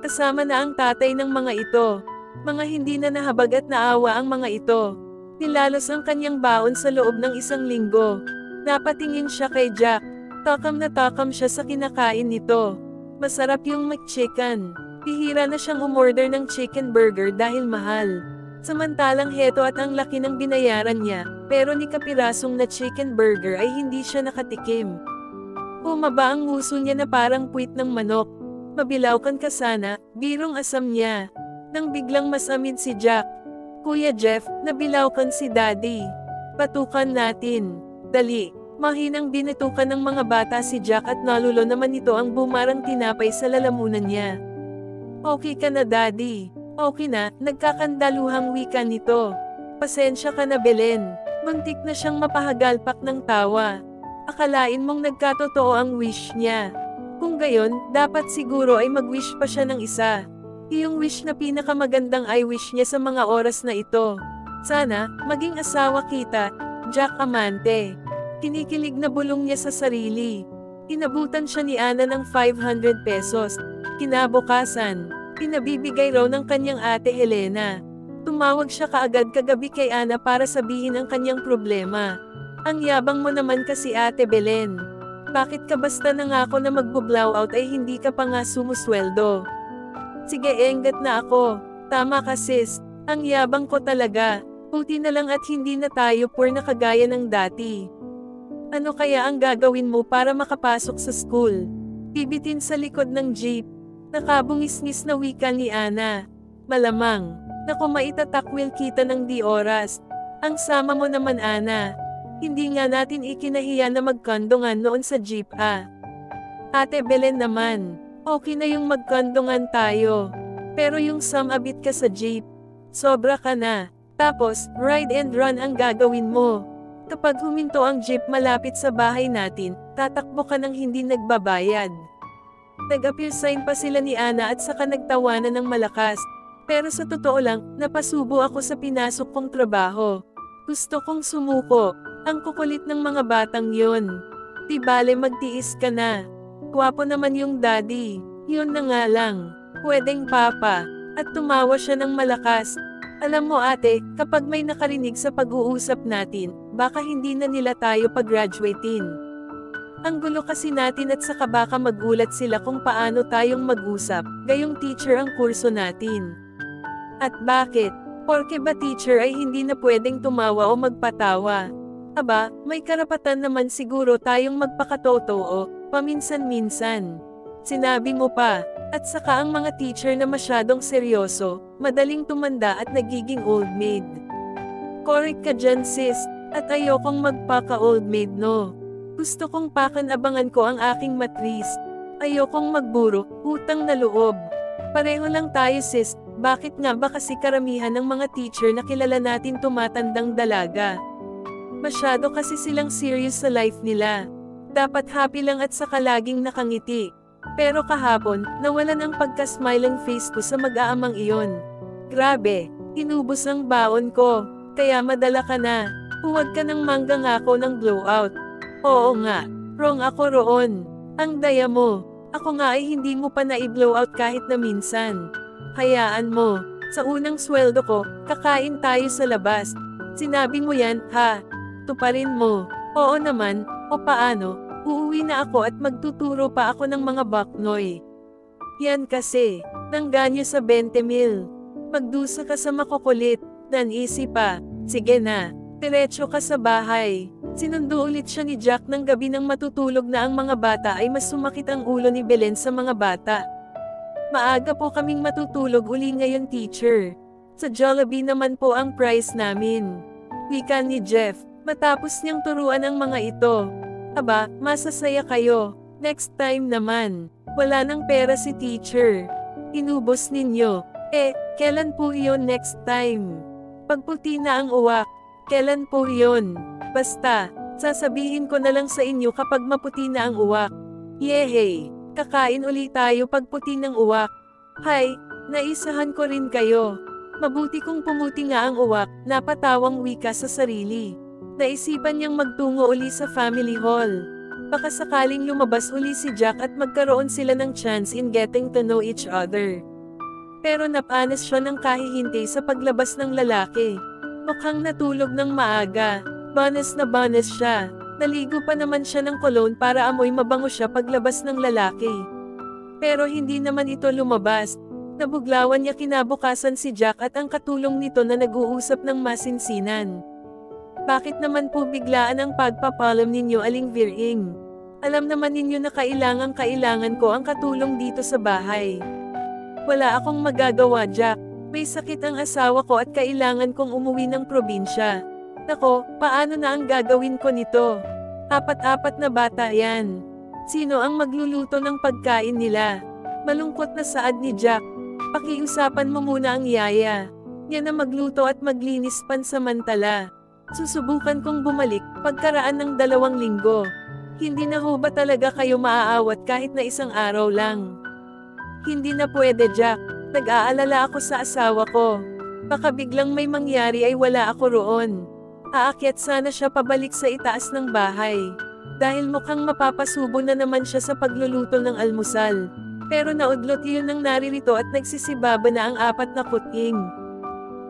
Kasama na ang tatay ng mga ito. Mga hindi na nahabag at naawa ang mga ito. Nilalos ang kanyang baon sa loob ng isang linggo. Napatingin siya kay Jack. Takam na takam siya sa kinakain nito. Masarap yung McChicken. Bihira na siyang umorder ng chicken burger dahil mahal. Samantalang heto at ang laki ng binayaran niya, pero ni kapirasong na chicken burger ay hindi siya nakatikim. Pumaba ang nguso niya na parang puwit ng manok. Mabilawkan ka sana, birong asam niya. Nang biglang masamid si Jack. Kuya Jeff, nabilawkan si Daddy. Patukan natin. Dali. Mahinang binitukan ng mga bata si Jack at nalulo naman ito ang bumarang tinapay sa lalamunan niya. Okay ka na Daddy. Okay na, nagkakandaluhang wika nito. Pasensya ka na Belen. Muntik na siyang mapahagalpak ng tawa. Akalain mong nagkatotoo ang wish niya. Kung gayon, dapat siguro ay mag-wish pa siya ng isa. Iyong wish na pinakamagandang ay wish niya sa mga oras na ito. Sana, maging asawa kita, Jack Amante. Kinikilig na bulong niya sa sarili. Inabutan siya ni Ana ng 500 pesos. Kinabukasan, pinabibigay raw ng kanyang ate Helena. Tumawag siya kaagad kagabi kay Ana para sabihin ang kanyang problema. Ang yabang mo naman kasi ate Belen. Bakit ka basta nangako na magbublow out ay hindi ka pa nga sumusweldo? Sige enggat na ako. Tama ka sis. Ang yabang ko talaga. Puti na lang at hindi na tayo poor na kagaya ng dati. Ano kaya ang gagawin mo para makapasok sa school? Bibitin sa likod ng jeep. Nakabungis-ngis na wika ni Ana. Malamang, na kung kita ng di oras. Ang sama mo naman Ana. Hindi nga natin ikinahiya na magkandungan noon sa jeep ah. Ate Belen naman, okay na yung magkandungan tayo. Pero yung samabit ka sa jeep, sobra ka na. Tapos, ride and run ang gagawin mo. Kapag huminto ang jeep malapit sa bahay natin, tatakbo ka ng hindi nagbabayad. Nag-appeal pa sila ni Ana at saka nagtawanan ng malakas. Pero sa totoo lang, napasubo ako sa pinasok kong trabaho. Gusto kong sumuko. Ang kukulit ng mga batang yon. Di bale magtiis ka na. Gwapo naman yung daddy. Yun na nga lang. Pwedeng papa. At tumawa siya ng malakas. Alam mo ate, kapag may nakarinig sa pag-uusap natin, baka hindi na nila tayo pag-graduatein. Ang gulo kasi natin at saka baka magulat sila kung paano tayong mag-usap, gayong teacher ang kurso natin. At bakit? Porke ba teacher ay hindi na pwedeng tumawa o magpatawa? Aba, may karapatan naman siguro tayong magpakatotoo, paminsan-minsan. Sinabi mo pa, at saka ang mga teacher na masyadong seryoso, madaling tumanda at nagiging old maid. Correct ka dyan sis, at ayokong magpaka old maid no. Gusto kong pakanabangan ko ang aking matris. Ayokong magburo, utang na loob. Pareho lang tayo sis, bakit nga ba kasi karamihan ng mga teacher na kilala natin tumatandang dalaga? Masyado kasi silang serious sa life nila. Dapat happy lang at saka laging nakangiti. Pero kahapon, nawalan ang pagka-smiling face ko sa mag-aamang iyon. Grabe, inubos ang baon ko, kaya madala ka na. Huwag ka nang manggang ako ng blowout. Oo nga, wrong ako roon. Ang daya mo, ako nga ay hindi mo pa na-blowout kahit na minsan. Hayaan mo, sa unang sweldo ko, kakain tayo sa labas. Sinabi mo yan, ha? Tuparin mo. Oo naman, o paano, uuwi na ako at magtuturo pa ako ng mga baknoy. Yan kasi, nangganyo sa 20 mil. Magdusa ka sa makukulit, easy pa, sige na, diretso ka sa bahay. Sinundo ulit siya ni Jack ng gabi nang matutulog na ang mga bata ay mas sumakit ang ulo ni Belen sa mga bata. Maaga po kaming matutulog uli ngayon teacher. Sa Jollibee naman po ang price namin. Wika ni Jeff, matapos niyang turuan ang mga ito. Aba, masasaya kayo. Next time naman. Wala nang pera si teacher. Inubos ninyo. Eh, kailan po iyon next time? Pagputi na ang uwak. Kailan po iyon? Basta, sasabihin ko na lang sa inyo kapag maputi na ang uwak. Yehey! Kakain uli tayo pag puti ng uwak. Hay, naisahan ko rin kayo. Mabuti kung pumuti nga ang uwak, napatawang wika sa sarili. Naisipan niyang magtungo uli sa family hall. Baka sakaling lumabas uli si Jack at magkaroon sila ng chance in getting to know each other. Pero napanas siya ng kahihintay sa paglabas ng lalaki. Mukhang natulog ng maaga. Banas na banas siya. Naligo pa naman siya ng cologne para amoy mabango siya paglabas ng lalaki. Pero hindi naman ito lumabas. Nabuglawan niya kinabukasan si Jack at ang katulong nito na nag-uusap ng masinsinan. Bakit naman po biglaan ang pagpapalam ninyo aling Viring? Alam naman ninyo na kailangang kailangan ko ang katulong dito sa bahay. Wala akong magagawa Jack. May sakit ang asawa ko at kailangan kong umuwi ng probinsya. Nako, paano na ang gagawin ko nito? Apat-apat na bata yan. Sino ang magluluto ng pagkain nila? Malungkot na saad ni Jack. Pakiusapan mo muna ang yaya. Yan na magluto at maglinis pansamantala. Susubukan kong bumalik pagkaraan ng dalawang linggo. Hindi na ho ba talaga kayo maaawat kahit na isang araw lang? Hindi na pwede Jack. Nag-aalala ako sa asawa ko. Baka biglang may mangyari ay wala ako roon. Aakyat sana siya pabalik sa itaas ng bahay. Dahil mukhang mapapasubo na naman siya sa pagluluto ng almusal. Pero naudlot yun ng naririto at nagsisibaba na ang apat na kuting.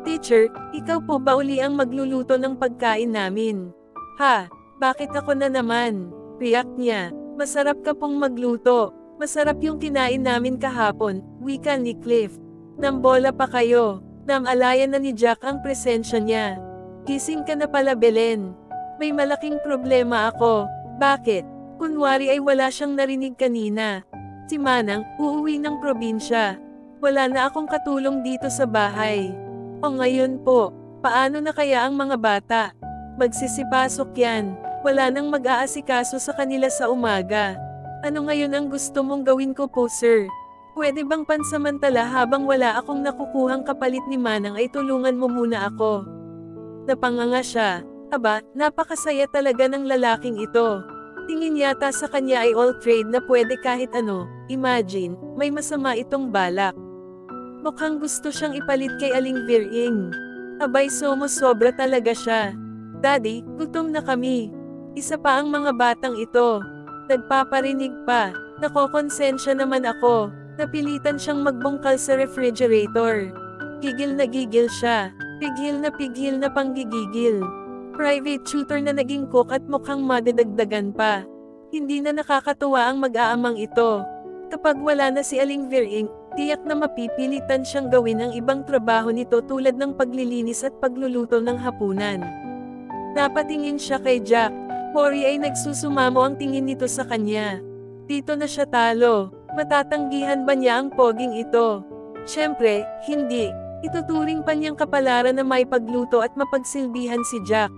Teacher, ikaw po ba uli ang magluluto ng pagkain namin? Ha, bakit ako na naman? React niya, masarap ka pong magluto. Masarap yung kinain namin kahapon, wika ni Cliff. Nambola pa kayo. Namalayan na ni Jack ang presensya niya. Gising ka na pala Belen. May malaking problema ako. Bakit? Kunwari ay wala siyang narinig kanina. Si Manang, uuwi ng probinsya. Wala na akong katulong dito sa bahay. O ngayon po, paano na kaya ang mga bata? Magsisipasok yan. Wala nang mag-aasikaso sa kanila sa umaga. Ano ngayon ang gusto mong gawin ko po sir? Pwede bang pansamantala habang wala akong nakukuhang kapalit ni Manang ay tulungan mo muna ako? Napanganga siya. Aba, napakasaya talaga ng lalaking ito. Tingin yata sa kanya ay all trade na pwede kahit ano. Imagine, may masama itong balak. Mukhang gusto siyang ipalit kay Aling Viring. Abay somo sobra talaga siya. Daddy, gutom na kami. Isa pa ang mga batang ito. Nagpaparinig pa. Nakokonsensya naman ako. Napilitan siyang magbungkal sa refrigerator. Gigil na gigil siya. Pigil na pigil na panggigigil. Private tutor na naging cook at mukhang madadagdagan pa. Hindi na nakakatuwa ang mag-aamang ito. Kapag wala na si Aling Viring, tiyak na mapipilitan siyang gawin ang ibang trabaho nito tulad ng paglilinis at pagluluto ng hapunan. Napatingin siya kay Jack. Cory ay nagsusumamo ang tingin nito sa kanya. Dito na siya talo. Matatanggihan ba niya ang poging ito? Siyempre, hindi. Ituturing pa niyang kapalaran na may pagluto at mapagsilbihan si Jack.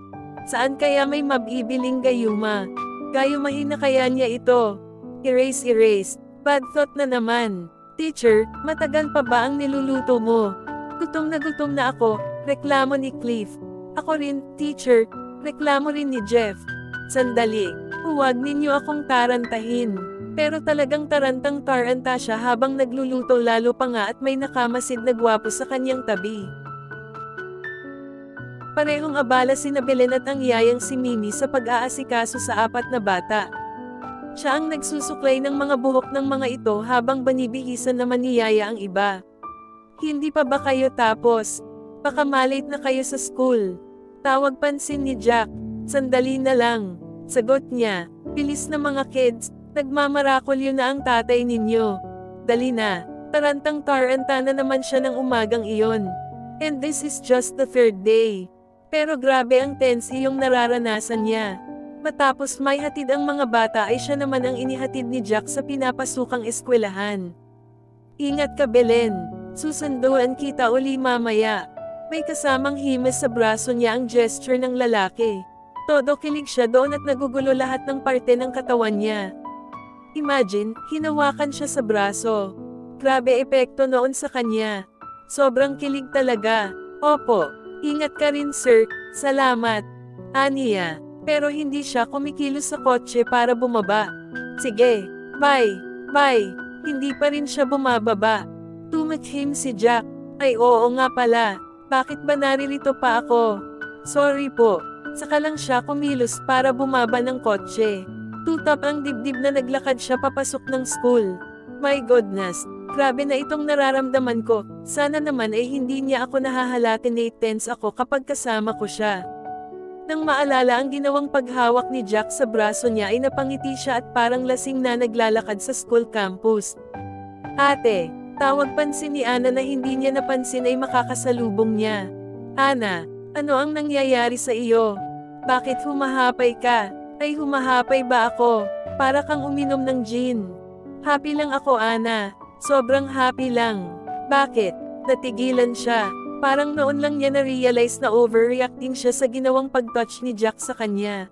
Saan kaya may mabibiling gayuma? Gayumahin na kaya niya ito. Erase erase. Bad thought na naman. Teacher, matagal pa ba ang niluluto mo? Gutom na gutom na ako, reklamo ni Cliff. Ako rin, teacher, reklamo rin ni Jeff. Sandali, huwag ninyo akong tarantahin. Pero talagang tarantang taranta siya habang nagluluto lalo pa nga at may nakamasid na gwapo sa kanyang tabi. Parehong abala si Belen at ang yayang si Mimi sa pag-aasikaso sa apat na bata. Siya ang nagsusuklay ng mga buhok ng mga ito habang banibihisan naman ni Yaya ang iba. Hindi pa ba kayo tapos? Baka malate na kayo sa school. Tawag pansin ni Jack. Sandali na lang. Sagot niya. Bilis na mga kids. Nagmamarakolyo na ang tatay ninyo. Dali na. Tarantang taranta na naman siya ng umagang iyon. And this is just the third day. Pero grabe ang tense yung nararanasan niya. Matapos may hatid ang mga bata ay siya naman ang inihatid ni Jack sa pinapasukang eskwelahan. Ingat ka Belen, susunduan kita uli mamaya. May kasamang himas sa braso niya ang gesture ng lalaki. Todo kilig siya doon at nagugulo lahat ng parte ng katawan niya. Imagine, hinawakan siya sa braso. Grabe epekto noon sa kanya. Sobrang kilig talaga. Opo, ingat ka rin sir, salamat. Aniya. Pero hindi siya kumikilos sa kotse para bumaba. Sige, bye, bye. Hindi pa rin siya bumababa. Tumakhim si Jack. Ay oo nga pala. Bakit ba naririto pa ako? Sorry po. Saka lang siya kumilos para bumaba ng kotse. Tutap ang dibdib na naglakad siya papasok ng school. My goodness, grabe na itong nararamdaman ko. Sana naman ay hindi niya ako nahahalatin na tense ako kapag kasama ko siya. Nang maalala ang ginawang paghawak ni Jack sa braso niya ay napangiti siya at parang lasing na naglalakad sa school campus. Ate, tawag pansin ni Ana na hindi niya napansin ay makakasalubong niya. Ana, ano ang nangyayari sa iyo? Bakit humahapay ka? Ay humahapay ba ako? Para kang uminom ng gin. Happy lang ako Ana. Sobrang happy lang. Bakit? Natigilan siya. Parang noon lang niya na-realize na overreacting siya sa ginawang pag-touch ni Jack sa kanya.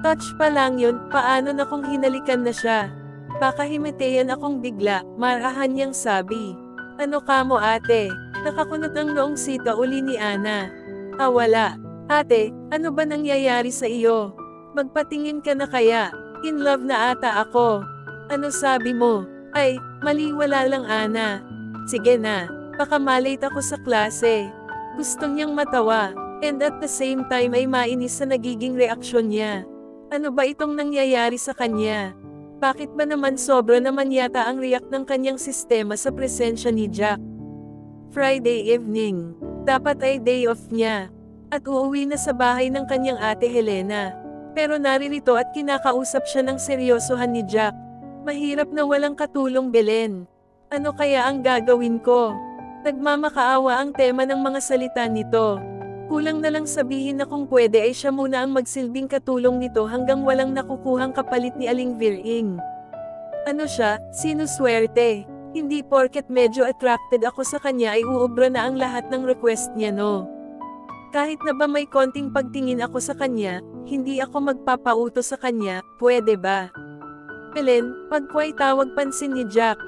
Touch pa lang yun, paano na kung hinalikan na siya? Baka akong bigla, marahan niyang sabi. Ano ka mo ate? Nakakunot ang noong sita uli ni Ana. Ah wala. Ate, ano ba nangyayari sa iyo? Magpatingin ka na kaya? In love na ata ako. Ano sabi mo? Ay, maliwala lang Ana. Sige na, Baka ako sa klase. Gusto niyang matawa, and at the same time ay mainis sa nagiging reaksyon niya. Ano ba itong nangyayari sa kanya? Bakit ba naman sobra naman yata ang react ng kanyang sistema sa presensya ni Jack? Friday evening. Dapat ay day off niya. At uuwi na sa bahay ng kanyang ate Helena. Pero naririto at kinakausap siya ng seryosohan ni Jack. Mahirap na walang katulong Belen. Ano kaya ang gagawin ko? Nagmamakaawa ang tema ng mga salita nito. Kulang na lang sabihin na kung pwede ay siya muna ang magsilbing katulong nito hanggang walang nakukuhang kapalit ni Aling Viring. Ano siya, sinuswerte. Hindi porket medyo attracted ako sa kanya ay uubra na ang lahat ng request niya no. Kahit na ba may konting pagtingin ako sa kanya, hindi ako magpapauto sa kanya, pwede ba? Helen, pagkway tawag pansin ni Jack.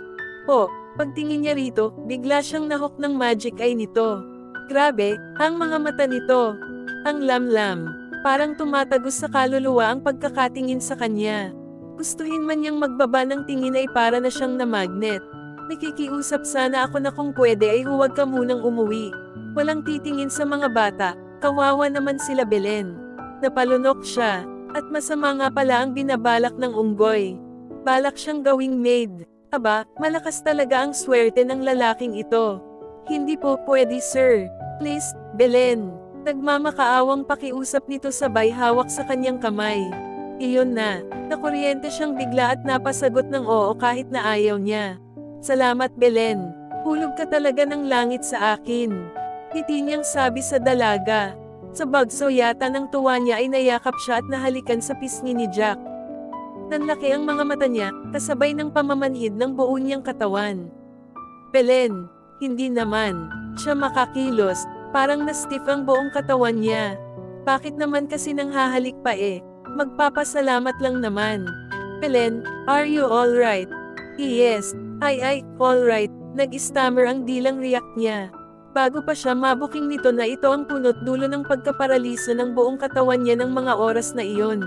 Po, Pagtingin niya rito, bigla siyang nahok ng magic eye nito. Grabe, ang mga mata nito. Ang lamlam. Parang tumatagos sa kaluluwa ang pagkakatingin sa kanya. Gustuhin man niyang magbaba ng tingin ay para na siyang na magnet. Nakikiusap sana ako na kung pwede ay huwag ka munang umuwi. Walang titingin sa mga bata, kawawa naman sila Belen. Napalunok siya, at masama nga pala ang binabalak ng unggoy. Balak siyang gawing maid. Aba, malakas talaga ang swerte ng lalaking ito. Hindi po pwede sir. Please, Belen. Nagmamakaawang pakiusap nito sabay hawak sa kanyang kamay. Iyon na, nakuryente siyang bigla at napasagot ng oo kahit na ayaw niya. Salamat Belen. Hulog ka talaga ng langit sa akin. Ngiti niyang sabi sa dalaga. Sa bagso yata ng tuwa niya ay nayakap siya at nahalikan sa pisngi ni Jack. Nanlaki ang mga mata niya, kasabay ng pamamanhid ng buo niyang katawan. Belen, hindi naman. Siya makakilos, parang na-stiff ang buong katawan niya. Bakit naman kasi nang hahalik pa eh? Magpapasalamat lang naman. Belen, are you alright? Yes, ay ay, alright, nag-stammer ang dilang react niya. Bago pa siya mabuking nito na ito ang punot dulo ng pagkaparalisa ng buong katawan niya ng mga oras na iyon.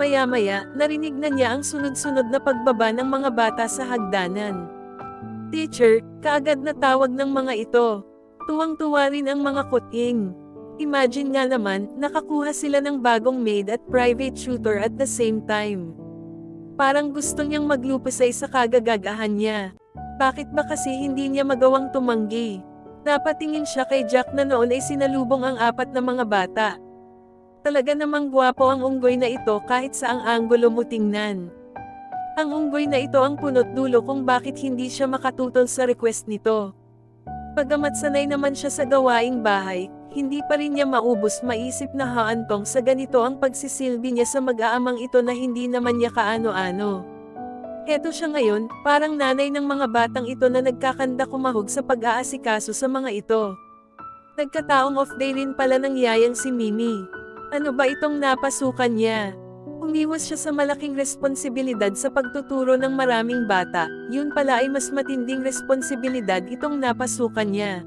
Maya-maya, narinig na niya ang sunod-sunod na pagbaba ng mga bata sa hagdanan. Teacher, kaagad na tawag ng mga ito. Tuwang-tuwa rin ang mga kuting. Imagine nga naman, nakakuha sila ng bagong maid at private tutor at the same time. Parang gusto niyang maglupasay sa kagagagahan niya. Bakit ba kasi hindi niya magawang tumanggi? Napatingin siya kay Jack na noon ay sinalubong ang apat na mga bata. Talaga namang gwapo ang unggoy na ito kahit sa ang anggulo mo tingnan. Ang unggoy na ito ang punot dulo kung bakit hindi siya makatutol sa request nito. Pagamat sanay naman siya sa gawaing bahay, hindi pa rin niya maubos maisip na haantong sa ganito ang pagsisilbi niya sa mag-aamang ito na hindi naman niya kaano-ano. Heto siya ngayon, parang nanay ng mga batang ito na nagkakanda kumahog sa pag-aasikaso sa mga ito. Nagkataong off day rin pala ng yayang si Mimi. Ano ba itong napasukan niya? Umiwas siya sa malaking responsibilidad sa pagtuturo ng maraming bata, yun pala ay mas matinding responsibilidad itong napasukan niya.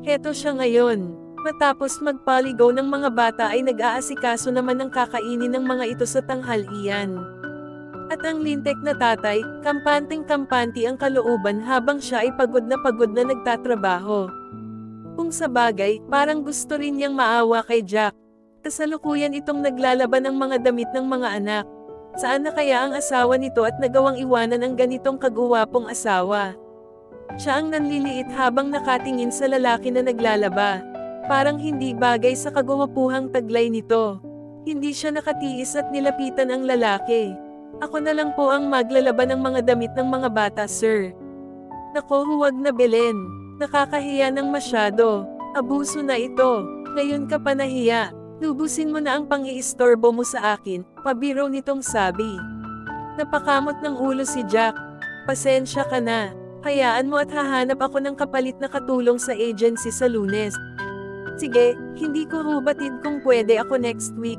Heto siya ngayon. Matapos magpaligaw ng mga bata ay nag-aasikaso naman ng kakainin ng mga ito sa tanghalian. At ang lintek na tatay, kampanteng-kampanti ang kalooban habang siya ay pagod na pagod na nagtatrabaho. Kung sa bagay, parang gusto rin niyang maawa kay Jack. Kasalukuyan itong naglalaban ng mga damit ng mga anak. Saan na kaya ang asawa nito at nagawang iwanan ang ganitong kaguwapong asawa? Siya ang nanliliit habang nakatingin sa lalaki na naglalaba. Parang hindi bagay sa kaguwapuhang taglay nito. Hindi siya nakatiis at nilapitan ang lalaki. Ako na lang po ang maglalaba ng mga damit ng mga bata, sir. Nako, huwag na Belen. Nakakahiya ng masyado. Abuso na ito. Ngayon ka pa nahiya. Lubusin mo na ang pang-iistorbo mo sa akin, pabiro nitong sabi. Napakamot ng ulo si Jack. Pasensya ka na. Hayaan mo at hahanap ako ng kapalit na katulong sa agency sa lunes. Sige, hindi ko hubatid kung pwede ako next week.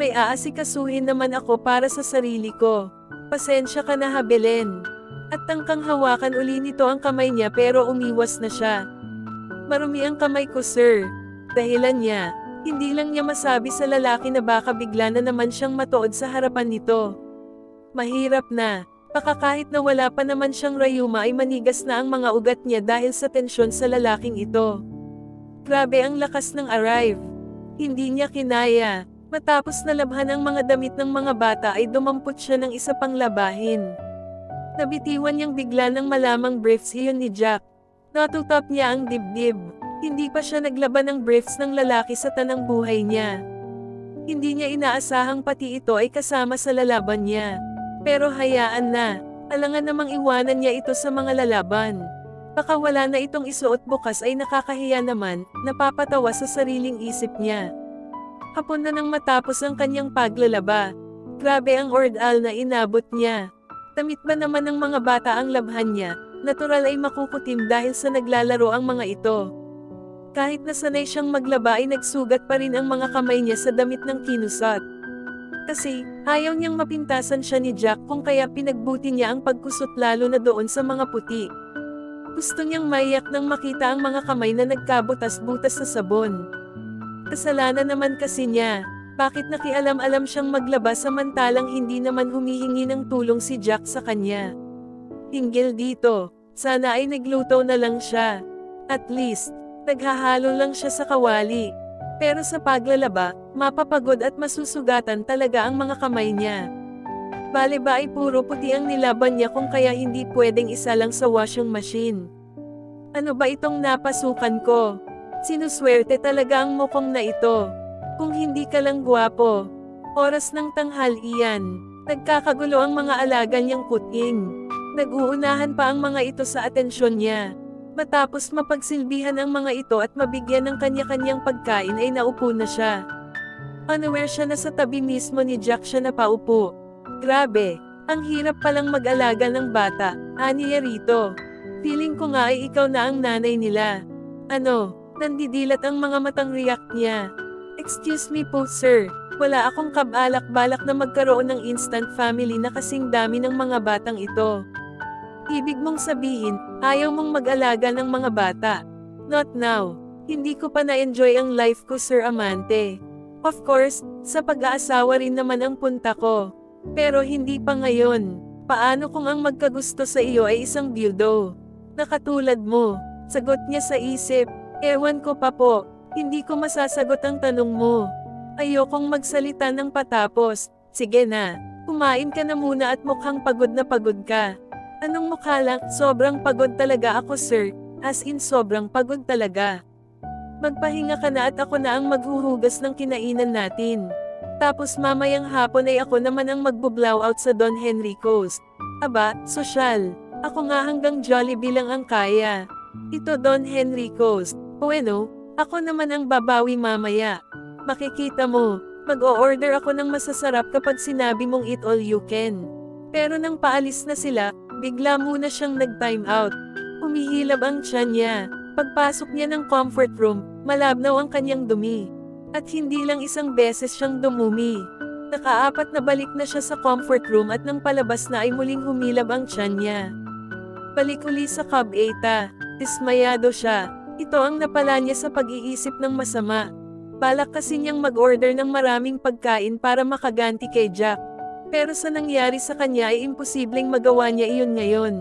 May aasikasuhin naman ako para sa sarili ko. Pasensya ka na ha Belen. At tangkang hawakan uli nito ang kamay niya pero umiwas na siya. Marumi ang kamay ko sir. Dahilan niya, hindi lang niya masabi sa lalaki na baka bigla na naman siyang matuod sa harapan nito. Mahirap na, baka kahit na wala pa naman siyang rayuma ay manigas na ang mga ugat niya dahil sa tensyon sa lalaking ito. Grabe ang lakas ng arrive. Hindi niya kinaya. Matapos nalabhan ang mga damit ng mga bata ay dumampot siya ng isa pang labahin. Nabitiwan niyang bigla ng malamang briefs iyon ni Jack. Natutop niya ang dibdib. Hindi pa siya naglaban ng briefs ng lalaki sa tanang buhay niya. Hindi niya inaasahang pati ito ay kasama sa lalaban niya. Pero hayaan na, alangan namang iwanan niya ito sa mga lalaban. Baka wala na itong isuot bukas ay nakakahiya naman, napapatawa sa sariling isip niya. Hapon na nang matapos ang kanyang paglalaba. Grabe ang ordal na inabot niya. Tamit ba naman ng mga bata ang labhan niya, natural ay makukutim dahil sa naglalaro ang mga ito. Kahit nasanay siyang maglaba ay nagsugat pa rin ang mga kamay niya sa damit ng kinusat. Kasi, ayaw niyang mapintasan siya ni Jack kung kaya pinagbuti niya ang pagkusot lalo na doon sa mga puti. Gusto niyang maiyak nang makita ang mga kamay na nagkabutas-butas sa sabon. Kasalanan naman kasi niya, bakit nakialam-alam siyang maglaba samantalang hindi naman humihingi ng tulong si Jack sa kanya. Hinggil dito, sana ay nagluto na lang siya. At least, naghahalo lang siya sa kawali. Pero sa paglalaba, mapapagod at masusugatan talaga ang mga kamay niya. Bale ba ay puro puti ang nilaban niya kung kaya hindi pwedeng isa lang sa washing machine. Ano ba itong napasukan ko? Sinuswerte talaga ang mukong na ito. Kung hindi ka lang gwapo. Oras ng tanghalian. Nagkakagulo ang mga alaga niyang kuting. Nag-uunahan pa ang mga ito sa atensyon niya. Matapos mapagsilbihan ang mga ito at mabigyan ng kanya-kanyang pagkain ay naupo na siya. Unaware siya na sa tabi mismo ni Jack siya napaupo. Grabe, ang hirap palang mag-alaga ng bata, aniya rito. Feeling ko nga ay ikaw na ang nanay nila. Ano, nandidilat ang mga matang react niya. Excuse me po sir, Wala akong kabalak-balak na magkaroon ng instant family na kasing dami ng mga batang ito. Ibig mong sabihin, ayaw mong mag-alaga ng mga bata. Not now. Hindi ko pa na-enjoy ang life ko Sir Amante. Of course, sa pag-aasawa rin naman ang punta ko. Pero hindi pa ngayon. Paano kung ang magkagusto sa iyo ay isang dildo? Nakatulad mo. Sagot niya sa isip. Ewan ko pa po. Hindi ko masasagot ang tanong mo. Ayokong magsalita ng patapos. Sige na. Kumain ka na muna at mukhang pagod na pagod ka. Anong mukha lang? Sobrang pagod talaga ako sir. As in sobrang pagod talaga. Magpahinga ka na at ako na ang maghuhugas ng kinainan natin. Tapos mamayang hapon ay ako naman ang magbublow out sa Don Henrico's. Aba, sosyal. Ako nga hanggang Jollibee lang ang kaya. Ito Don Henrico's. Bueno, ako naman ang babawi mamaya. Makikita mo, mag-o-order ako ng masasarap kapag sinabi mong eat all you can. Pero nang paalis na sila, bigla muna siyang nag-time out. Humihilab ang tiyan niya. Pagpasok niya ng comfort room, malabnaw ang kanyang dumi. At hindi lang isang beses siyang dumumi. Nakaapat na balik na siya sa comfort room at nang palabas na ay muling humilab ang tiyan niya. Balik uli sa Cub 8. Dismayado siya. Ito ang napala niya sa pag-iisip ng masama. Balak kasi niyang mag-order ng maraming pagkain para makaganti kay Jack. Pero sa nangyari sa kanya ay imposibleng magawa niya iyon ngayon.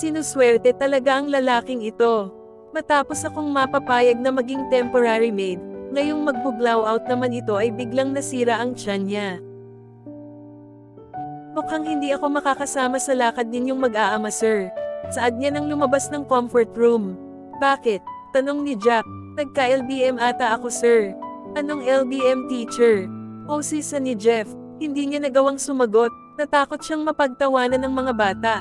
Sinuswerte talaga ang lalaking ito. Matapos akong mapapayag na maging temporary maid, ngayong magbublow out naman ito ay biglang nasira ang tiyan niya. Mukhang hindi ako makakasama sa lakad ninyong mag-aama sir. Saad niya nang lumabas ng comfort room. Bakit? Tanong ni Jack. Nagka-LBM ata ako sir. Anong LBM teacher? O sa ni Jeff. Hindi niya nagawang sumagot. Natakot siyang mapagtawanan ng mga bata.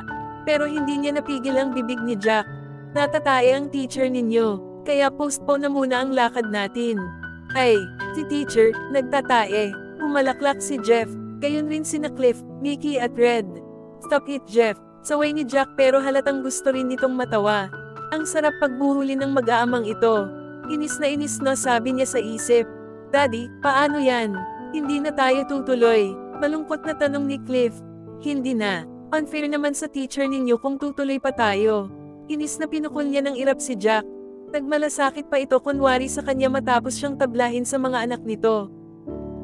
Pero hindi niya napigil ang bibig ni Jack. Natatae ang teacher ninyo. Kaya postpone na muna ang lakad natin. Ay, si teacher, nagtatae. Umalaklak si Jeff. Gayon rin sina Cliff, Mickey at Red. Stop it Jeff. Saway ni Jack pero halatang gusto rin nitong matawa. Ang sarap pagbuhuli ng mag-aamang ito. Inis na inis na sabi niya sa isip. Daddy, paano yan? Hindi na tayo tutuloy. Malungkot na tanong ni Cliff. Hindi na. Unfair naman sa teacher ninyo kung tutuloy pa tayo. Inis na pinukul niya ng irap si Jack. Nagmalasakit pa ito kunwari sa kanya matapos siyang tablahin sa mga anak nito.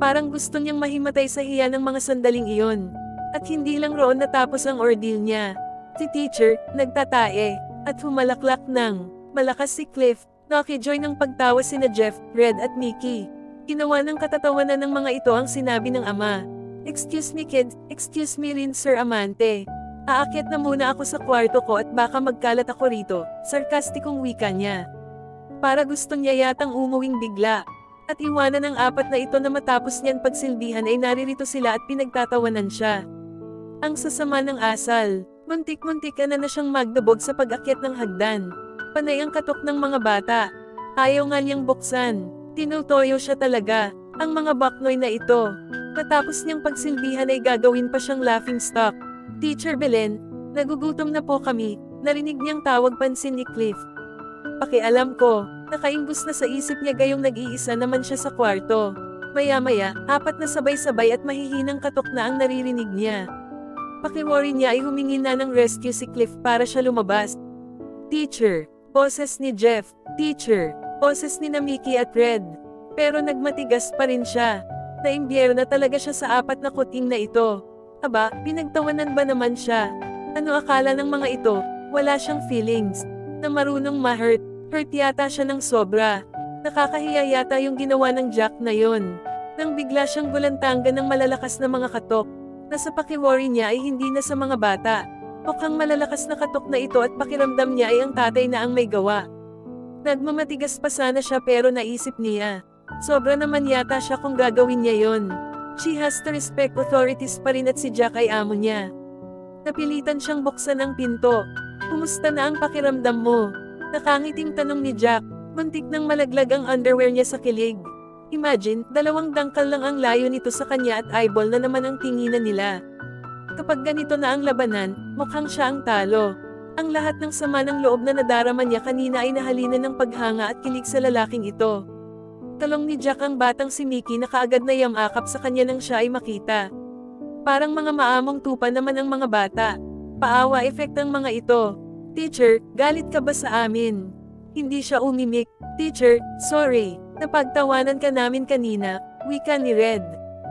Parang gusto niyang mahimatay sa hiya ng mga sandaling iyon. At hindi lang roon natapos ang ordeal niya. Si teacher, nagtatae, at humalaklak ng malakas si Cliff, nakijoy ng pagtawa sina Jeff, Red at Mickey. Ginawa ng katatawanan ng mga ito ang sinabi ng ama. Excuse me kid, excuse me rin Sir Amante. Aakyat na muna ako sa kwarto ko at baka magkalat ako rito, sarkastikong wika niya. Para gusto niya yatang umuwing bigla. At iwanan ng apat na ito na matapos niyan pagsilbihan ay naririto sila at pinagtatawanan siya. Ang sasama ng asal, muntik-muntik na na siyang magdabog sa pag-akyat ng hagdan. Panay ang katok ng mga bata. Ayaw nga niyang buksan. Tinutoyo siya talaga, ang mga baknoy na ito. Matapos niyang pagsilbihan ay gagawin pa siyang laughing stock. Teacher Belen, nagugutom na po kami, narinig niyang tawag pansin ni Cliff. Pakialam ko, nakaimbus na sa isip niya gayong nag-iisa naman siya sa kwarto. Maya-maya, apat na sabay-sabay at mahihinang katok na ang naririnig niya. Pakiworry niya ay humingi na ng rescue si Cliff para siya lumabas. Teacher, boses ni Jeff, teacher, boses ni na Mickey at Red. Pero nagmatigas pa rin siya. Naimbiyero na talaga siya sa apat na kuting na ito. Aba, pinagtawanan ba naman siya? Ano akala ng mga ito? Wala siyang feelings. Na marunong ma-hurt. Hurt yata siya ng sobra. Nakakahiya yata yung ginawa ng Jack na yon. Nang bigla siyang gulantangan ng malalakas na mga katok. Nasa pakiworry niya ay hindi na sa mga bata. Mukhang malalakas na katok na ito at pakiramdam niya ay ang tatay na ang may gawa. Nagmamatigas pa sana siya pero naisip niya. Sobra naman yata siya kung gagawin niya yon. She has to respect authorities pa rin at si Jack ay amo niya. Napilitan siyang buksan ang pinto. Kumusta na ang pakiramdam mo? Nakangiting tanong ni Jack. Muntik nang malaglag ang underwear niya sa kilig. Imagine, dalawang dangkal lang ang layo nito sa kanya at eyeball na naman ang tinginan nila. Kapag ganito na ang labanan, mukhang siya ang talo. Ang lahat ng sama ng loob na nadarama niya kanina ay nahalinan ng paghanga at kilig sa lalaking ito. Talong ni Jack ang batang si Mickey na kaagad na yamakap sa kanya nang siya ay makita. Parang mga maamong tupa naman ang mga bata. Paawa effect ang mga ito. Teacher, galit ka ba sa amin? Hindi siya umimik. Teacher, sorry. Napagtawanan ka namin kanina. Wika ni Red.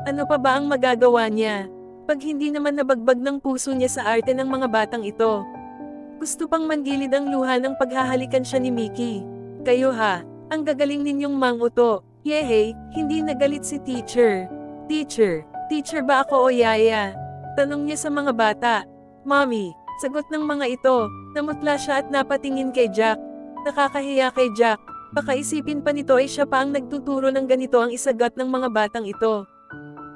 Ano pa ba ang magagawa niya? Pag hindi naman nabagbag ng puso niya sa arte ng mga batang ito. Gusto pang manggilid ang luha ng paghahalikan siya ni Mickey. Kayo ha, ang gagaling ninyong manguto. Yehey, hindi nagalit si teacher. Teacher, teacher ba ako o yaya? Tanong niya sa mga bata. Mommy, sagot ng mga ito. Namutla siya at napatingin kay Jack. Nakakahiya kay Jack. Baka isipin pa nito ay siya pa ang nagtuturo ng ganito ang isagat ng mga batang ito.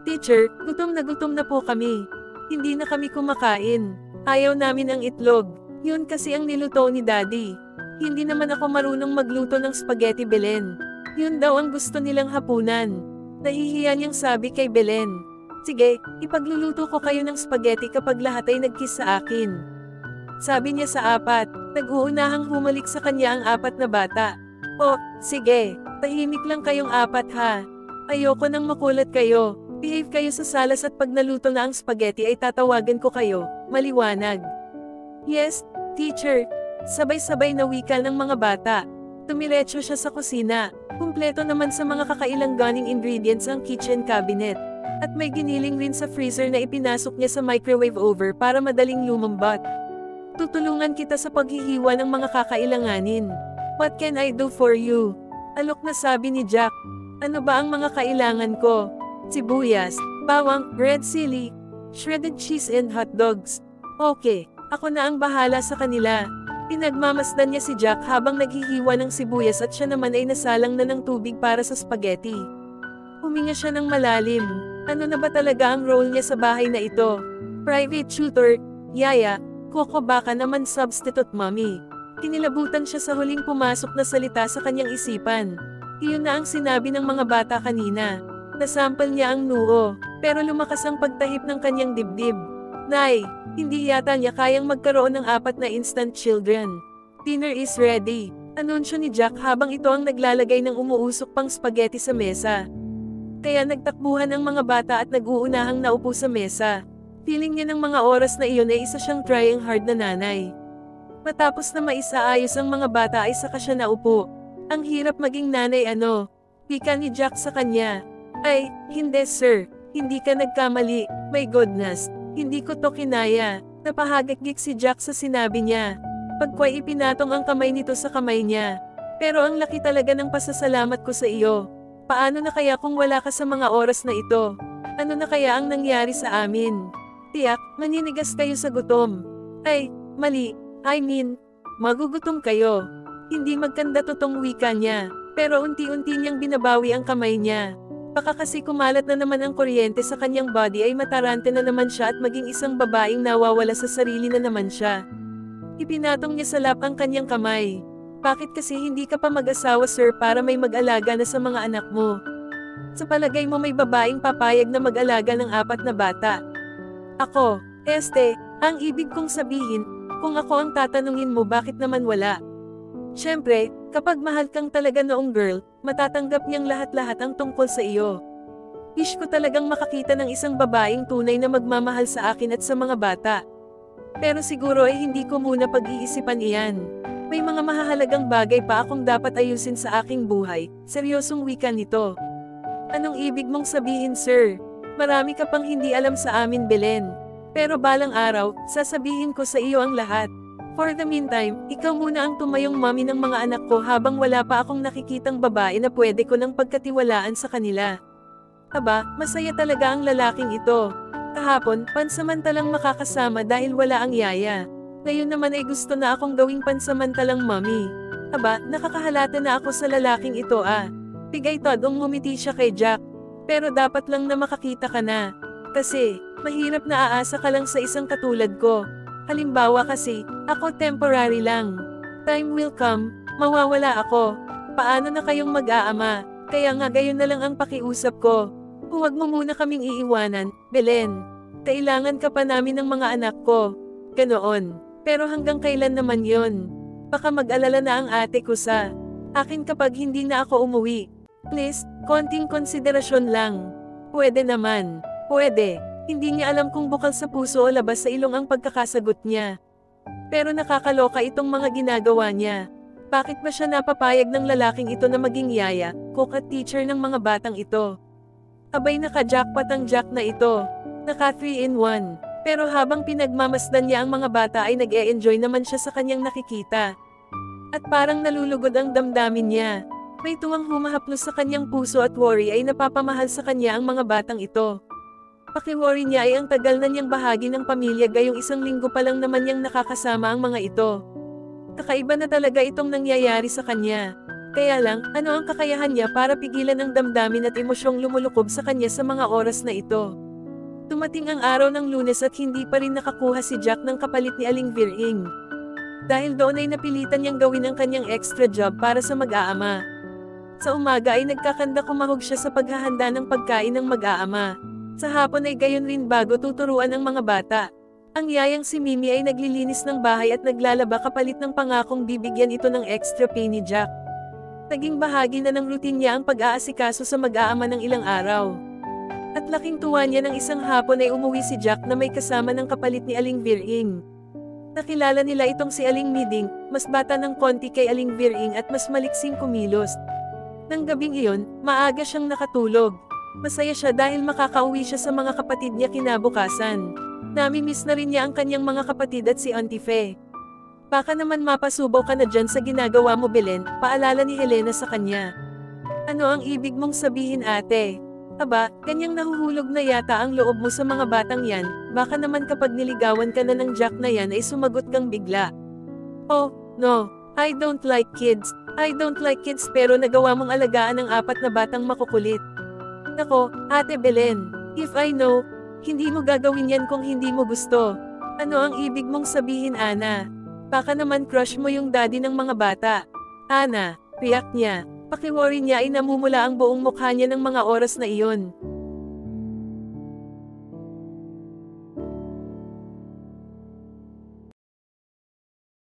Teacher, gutom na gutom na po kami. Hindi na kami kumakain. Ayaw namin ang itlog. Yun kasi ang niluto ni Daddy. Hindi naman ako marunong magluto ng spaghetti Belen. Yun daw ang gusto nilang hapunan. Nahihiya niyang sabi kay Belen. Sige, ipagluluto ko kayo ng spaghetti kapag lahat ay nagkiss sa akin. Sabi niya sa apat, nag-uunahang humalik sa kanya ang apat na bata. O, sige, tahimik lang kayong apat ha. Ayoko nang makulat kayo. Behave kayo sa salas at pag naluto na ang spaghetti ay tatawagan ko kayo, maliwanag. Yes, teacher, Sabay-sabay na wika ng mga bata. Tumiretso siya sa kusina. Kumpleto naman sa mga kakailanganing ingredients ang kitchen cabinet. At may giniling rin sa freezer na ipinasok niya sa microwave over para madaling lumambat. Tutulungan kita sa paghihiwa ng mga kakailanganin. What can I do for you? Alok na sabi ni Jack. Ano ba ang mga kailangan ko? Sibuyas, bawang, red chili, shredded cheese and hot dogs. Okay, ako na ang bahala sa kanila. Pinagmamasdan niya si Jack habang naghihiwa ng sibuyas at siya naman ay nasalang na ng tubig para sa spaghetti. Huminga siya ng malalim. Ano na ba talaga ang role niya sa bahay na ito? Private tutor, yaya, koko baka naman substitute mommy. Kinilabutan siya sa huling pumasok na salita sa kanyang isipan. Iyon na ang sinabi ng mga bata kanina. Nasampal niya ang noo, pero lumakas ang pagtahip ng kanyang dibdib. Nay, hindi yata niya kayang magkaroon ng apat na instant children. Dinner is ready. Anunsyo ni Jack habang ito ang naglalagay ng umuusok pang spaghetti sa mesa. Kaya nagtakbuhan ang mga bata at nag-uunahang naupo sa mesa. Feeling niya ng mga oras na iyon ay isa siyang trying hard na nanay. Matapos na maisaayos ang mga bata ay saka siya naupo. Ang hirap maging nanay ano. Pika ni Jack sa kanya. Ay, hindi sir. Hindi ka nagkamali. My goodness. Hindi ko to kinaya. Napahagikgik si Jack sa sinabi niya. Pagkway ipinatong ang kamay nito sa kamay niya. Pero ang laki talaga ng pasasalamat ko sa iyo. Paano na kaya kung wala ka sa mga oras na ito? Ano na kaya ang nangyari sa amin? Tiyak, maninigas kayo sa gutom. Ay, mali. I mean, magugutom kayo. Hindi magkanda totong wika niya. Pero unti-unti niyang binabawi ang kamay niya. Baka kasi kumalat na naman ang kuryente sa kanyang body ay matarante na naman siya at maging isang babaeng nawawala sa sarili na naman siya. Ipinatong niya sa lap ang kanyang kamay. Bakit kasi hindi ka pa mag-asawa sir para may mag-alaga na sa mga anak mo? Sa palagay mo may babaeng papayag na mag-alaga ng apat na bata. Ako, este, ang ibig kong sabihin, kung ako ang tatanungin mo bakit naman wala. Siyempre, kapag mahal kang talaga noong girl, matatanggap niyang lahat-lahat ang tungkol sa iyo. Wish ko talagang makakita ng isang babaeng tunay na magmamahal sa akin at sa mga bata. Pero siguro ay hindi ko muna pag-iisipan iyan. May mga mahahalagang bagay pa akong dapat ayusin sa aking buhay, seryosong wika nito. Anong ibig mong sabihin sir? Marami ka pang hindi alam sa amin Belen. Pero balang araw, sasabihin ko sa iyo ang lahat. For the meantime, ikaw muna ang tumayong mami ng mga anak ko habang wala pa akong nakikitang babae na pwede ko nang pagkatiwalaan sa kanila. Aba, masaya talaga ang lalaking ito. Kahapon, pansamantalang makakasama dahil wala ang yaya. Ngayon naman ay gusto na akong gawing pansamantalang mami. Aba, nakakahalata na ako sa lalaking ito ah. Pigay todong ngumiti siya kay Jack. Pero dapat lang na makakita ka na. Kasi, mahirap na aasa ka lang sa isang katulad ko. Halimbawa kasi, ako temporary lang. Time will come, mawawala ako. Paano na kayong mag-aama? Kaya nga gayon na lang ang pakiusap ko. Huwag mo muna kaming iiwanan, Belen. Kailangan ka pa namin ng mga anak ko. Ganoon. Pero hanggang kailan naman yon? Baka mag-alala na ang ate ko sa akin kapag hindi na ako umuwi. Please, konting konsiderasyon lang. Pwede naman. Pwede. Hindi niya alam kung bukal sa puso o labas sa ilong ang pagkakasagot niya. Pero nakakaloka itong mga ginagawa niya. Bakit ba siya napapayag ng lalaking ito na maging yaya, cook at teacher ng mga batang ito? Abay naka-jackpot ang jack na ito. Naka 3 in 1. Pero habang pinagmamasdan niya ang mga bata ay nag-e-enjoy naman siya sa kanyang nakikita. At parang nalulugod ang damdamin niya. May tuwang humahaplos sa kanyang puso at worry ay napapamahal sa kanya ang mga batang ito. Pakiworry niya ay ang tagal na niyang bahagi ng pamilya gayong isang linggo pa lang naman niyang nakakasama ang mga ito. Kakaiba na talaga itong nangyayari sa kanya. Kaya lang, ano ang kakayahan niya para pigilan ang damdamin at emosyong lumulukob sa kanya sa mga oras na ito? Tumating ang araw ng lunes at hindi pa rin nakakuha si Jack ng kapalit ni Aling Viring. Dahil doon ay napilitan niyang gawin ang kanyang extra job para sa mag-aama. Sa umaga ay nagkakanda kumahog siya sa paghahanda ng pagkain ng mag-aama. Sa hapon ay gayon rin bago tuturuan ang mga bata. Ang yayang si Mimi ay naglilinis ng bahay at naglalaba kapalit ng pangakong bibigyan ito ng extra pay ni Jack. Naging bahagi na ng routine niya ang pag-aasikaso sa mag-aama ng ilang araw. At laking tuwa niya ng isang hapon ay umuwi si Jack na may kasama ng kapalit ni Aling Viring. Nakilala nila itong si Aling Miding, mas bata ng konti kay Aling Viring at mas maliksing kumilos. Nang gabing iyon, maaga siyang nakatulog. Masaya siya dahil makakauwi siya sa mga kapatid niya kinabukasan. Nami-miss na rin niya ang kanyang mga kapatid at si Auntie Fe. Baka naman mapasubaw ka na dyan sa ginagawa mo Belen, paalala ni Helena sa kanya. Ano ang ibig mong sabihin ate? Aba, kanyang nahuhulog na yata ang loob mo sa mga batang yan, baka naman kapag niligawan ka na ng Jack na yan ay sumagot kang bigla. Oh, no, I don't like kids, I don't like kids pero nagawa mong alagaan ng apat na batang makukulit. Nako, ate Belen, if I know, hindi mo gagawin yan kung hindi mo gusto. Ano ang ibig mong sabihin Ana? Baka naman crush mo yung daddy ng mga bata. Ana, riyak niya. Pakiworry niya ay namumula ang buong mukha niya ng mga oras na iyon.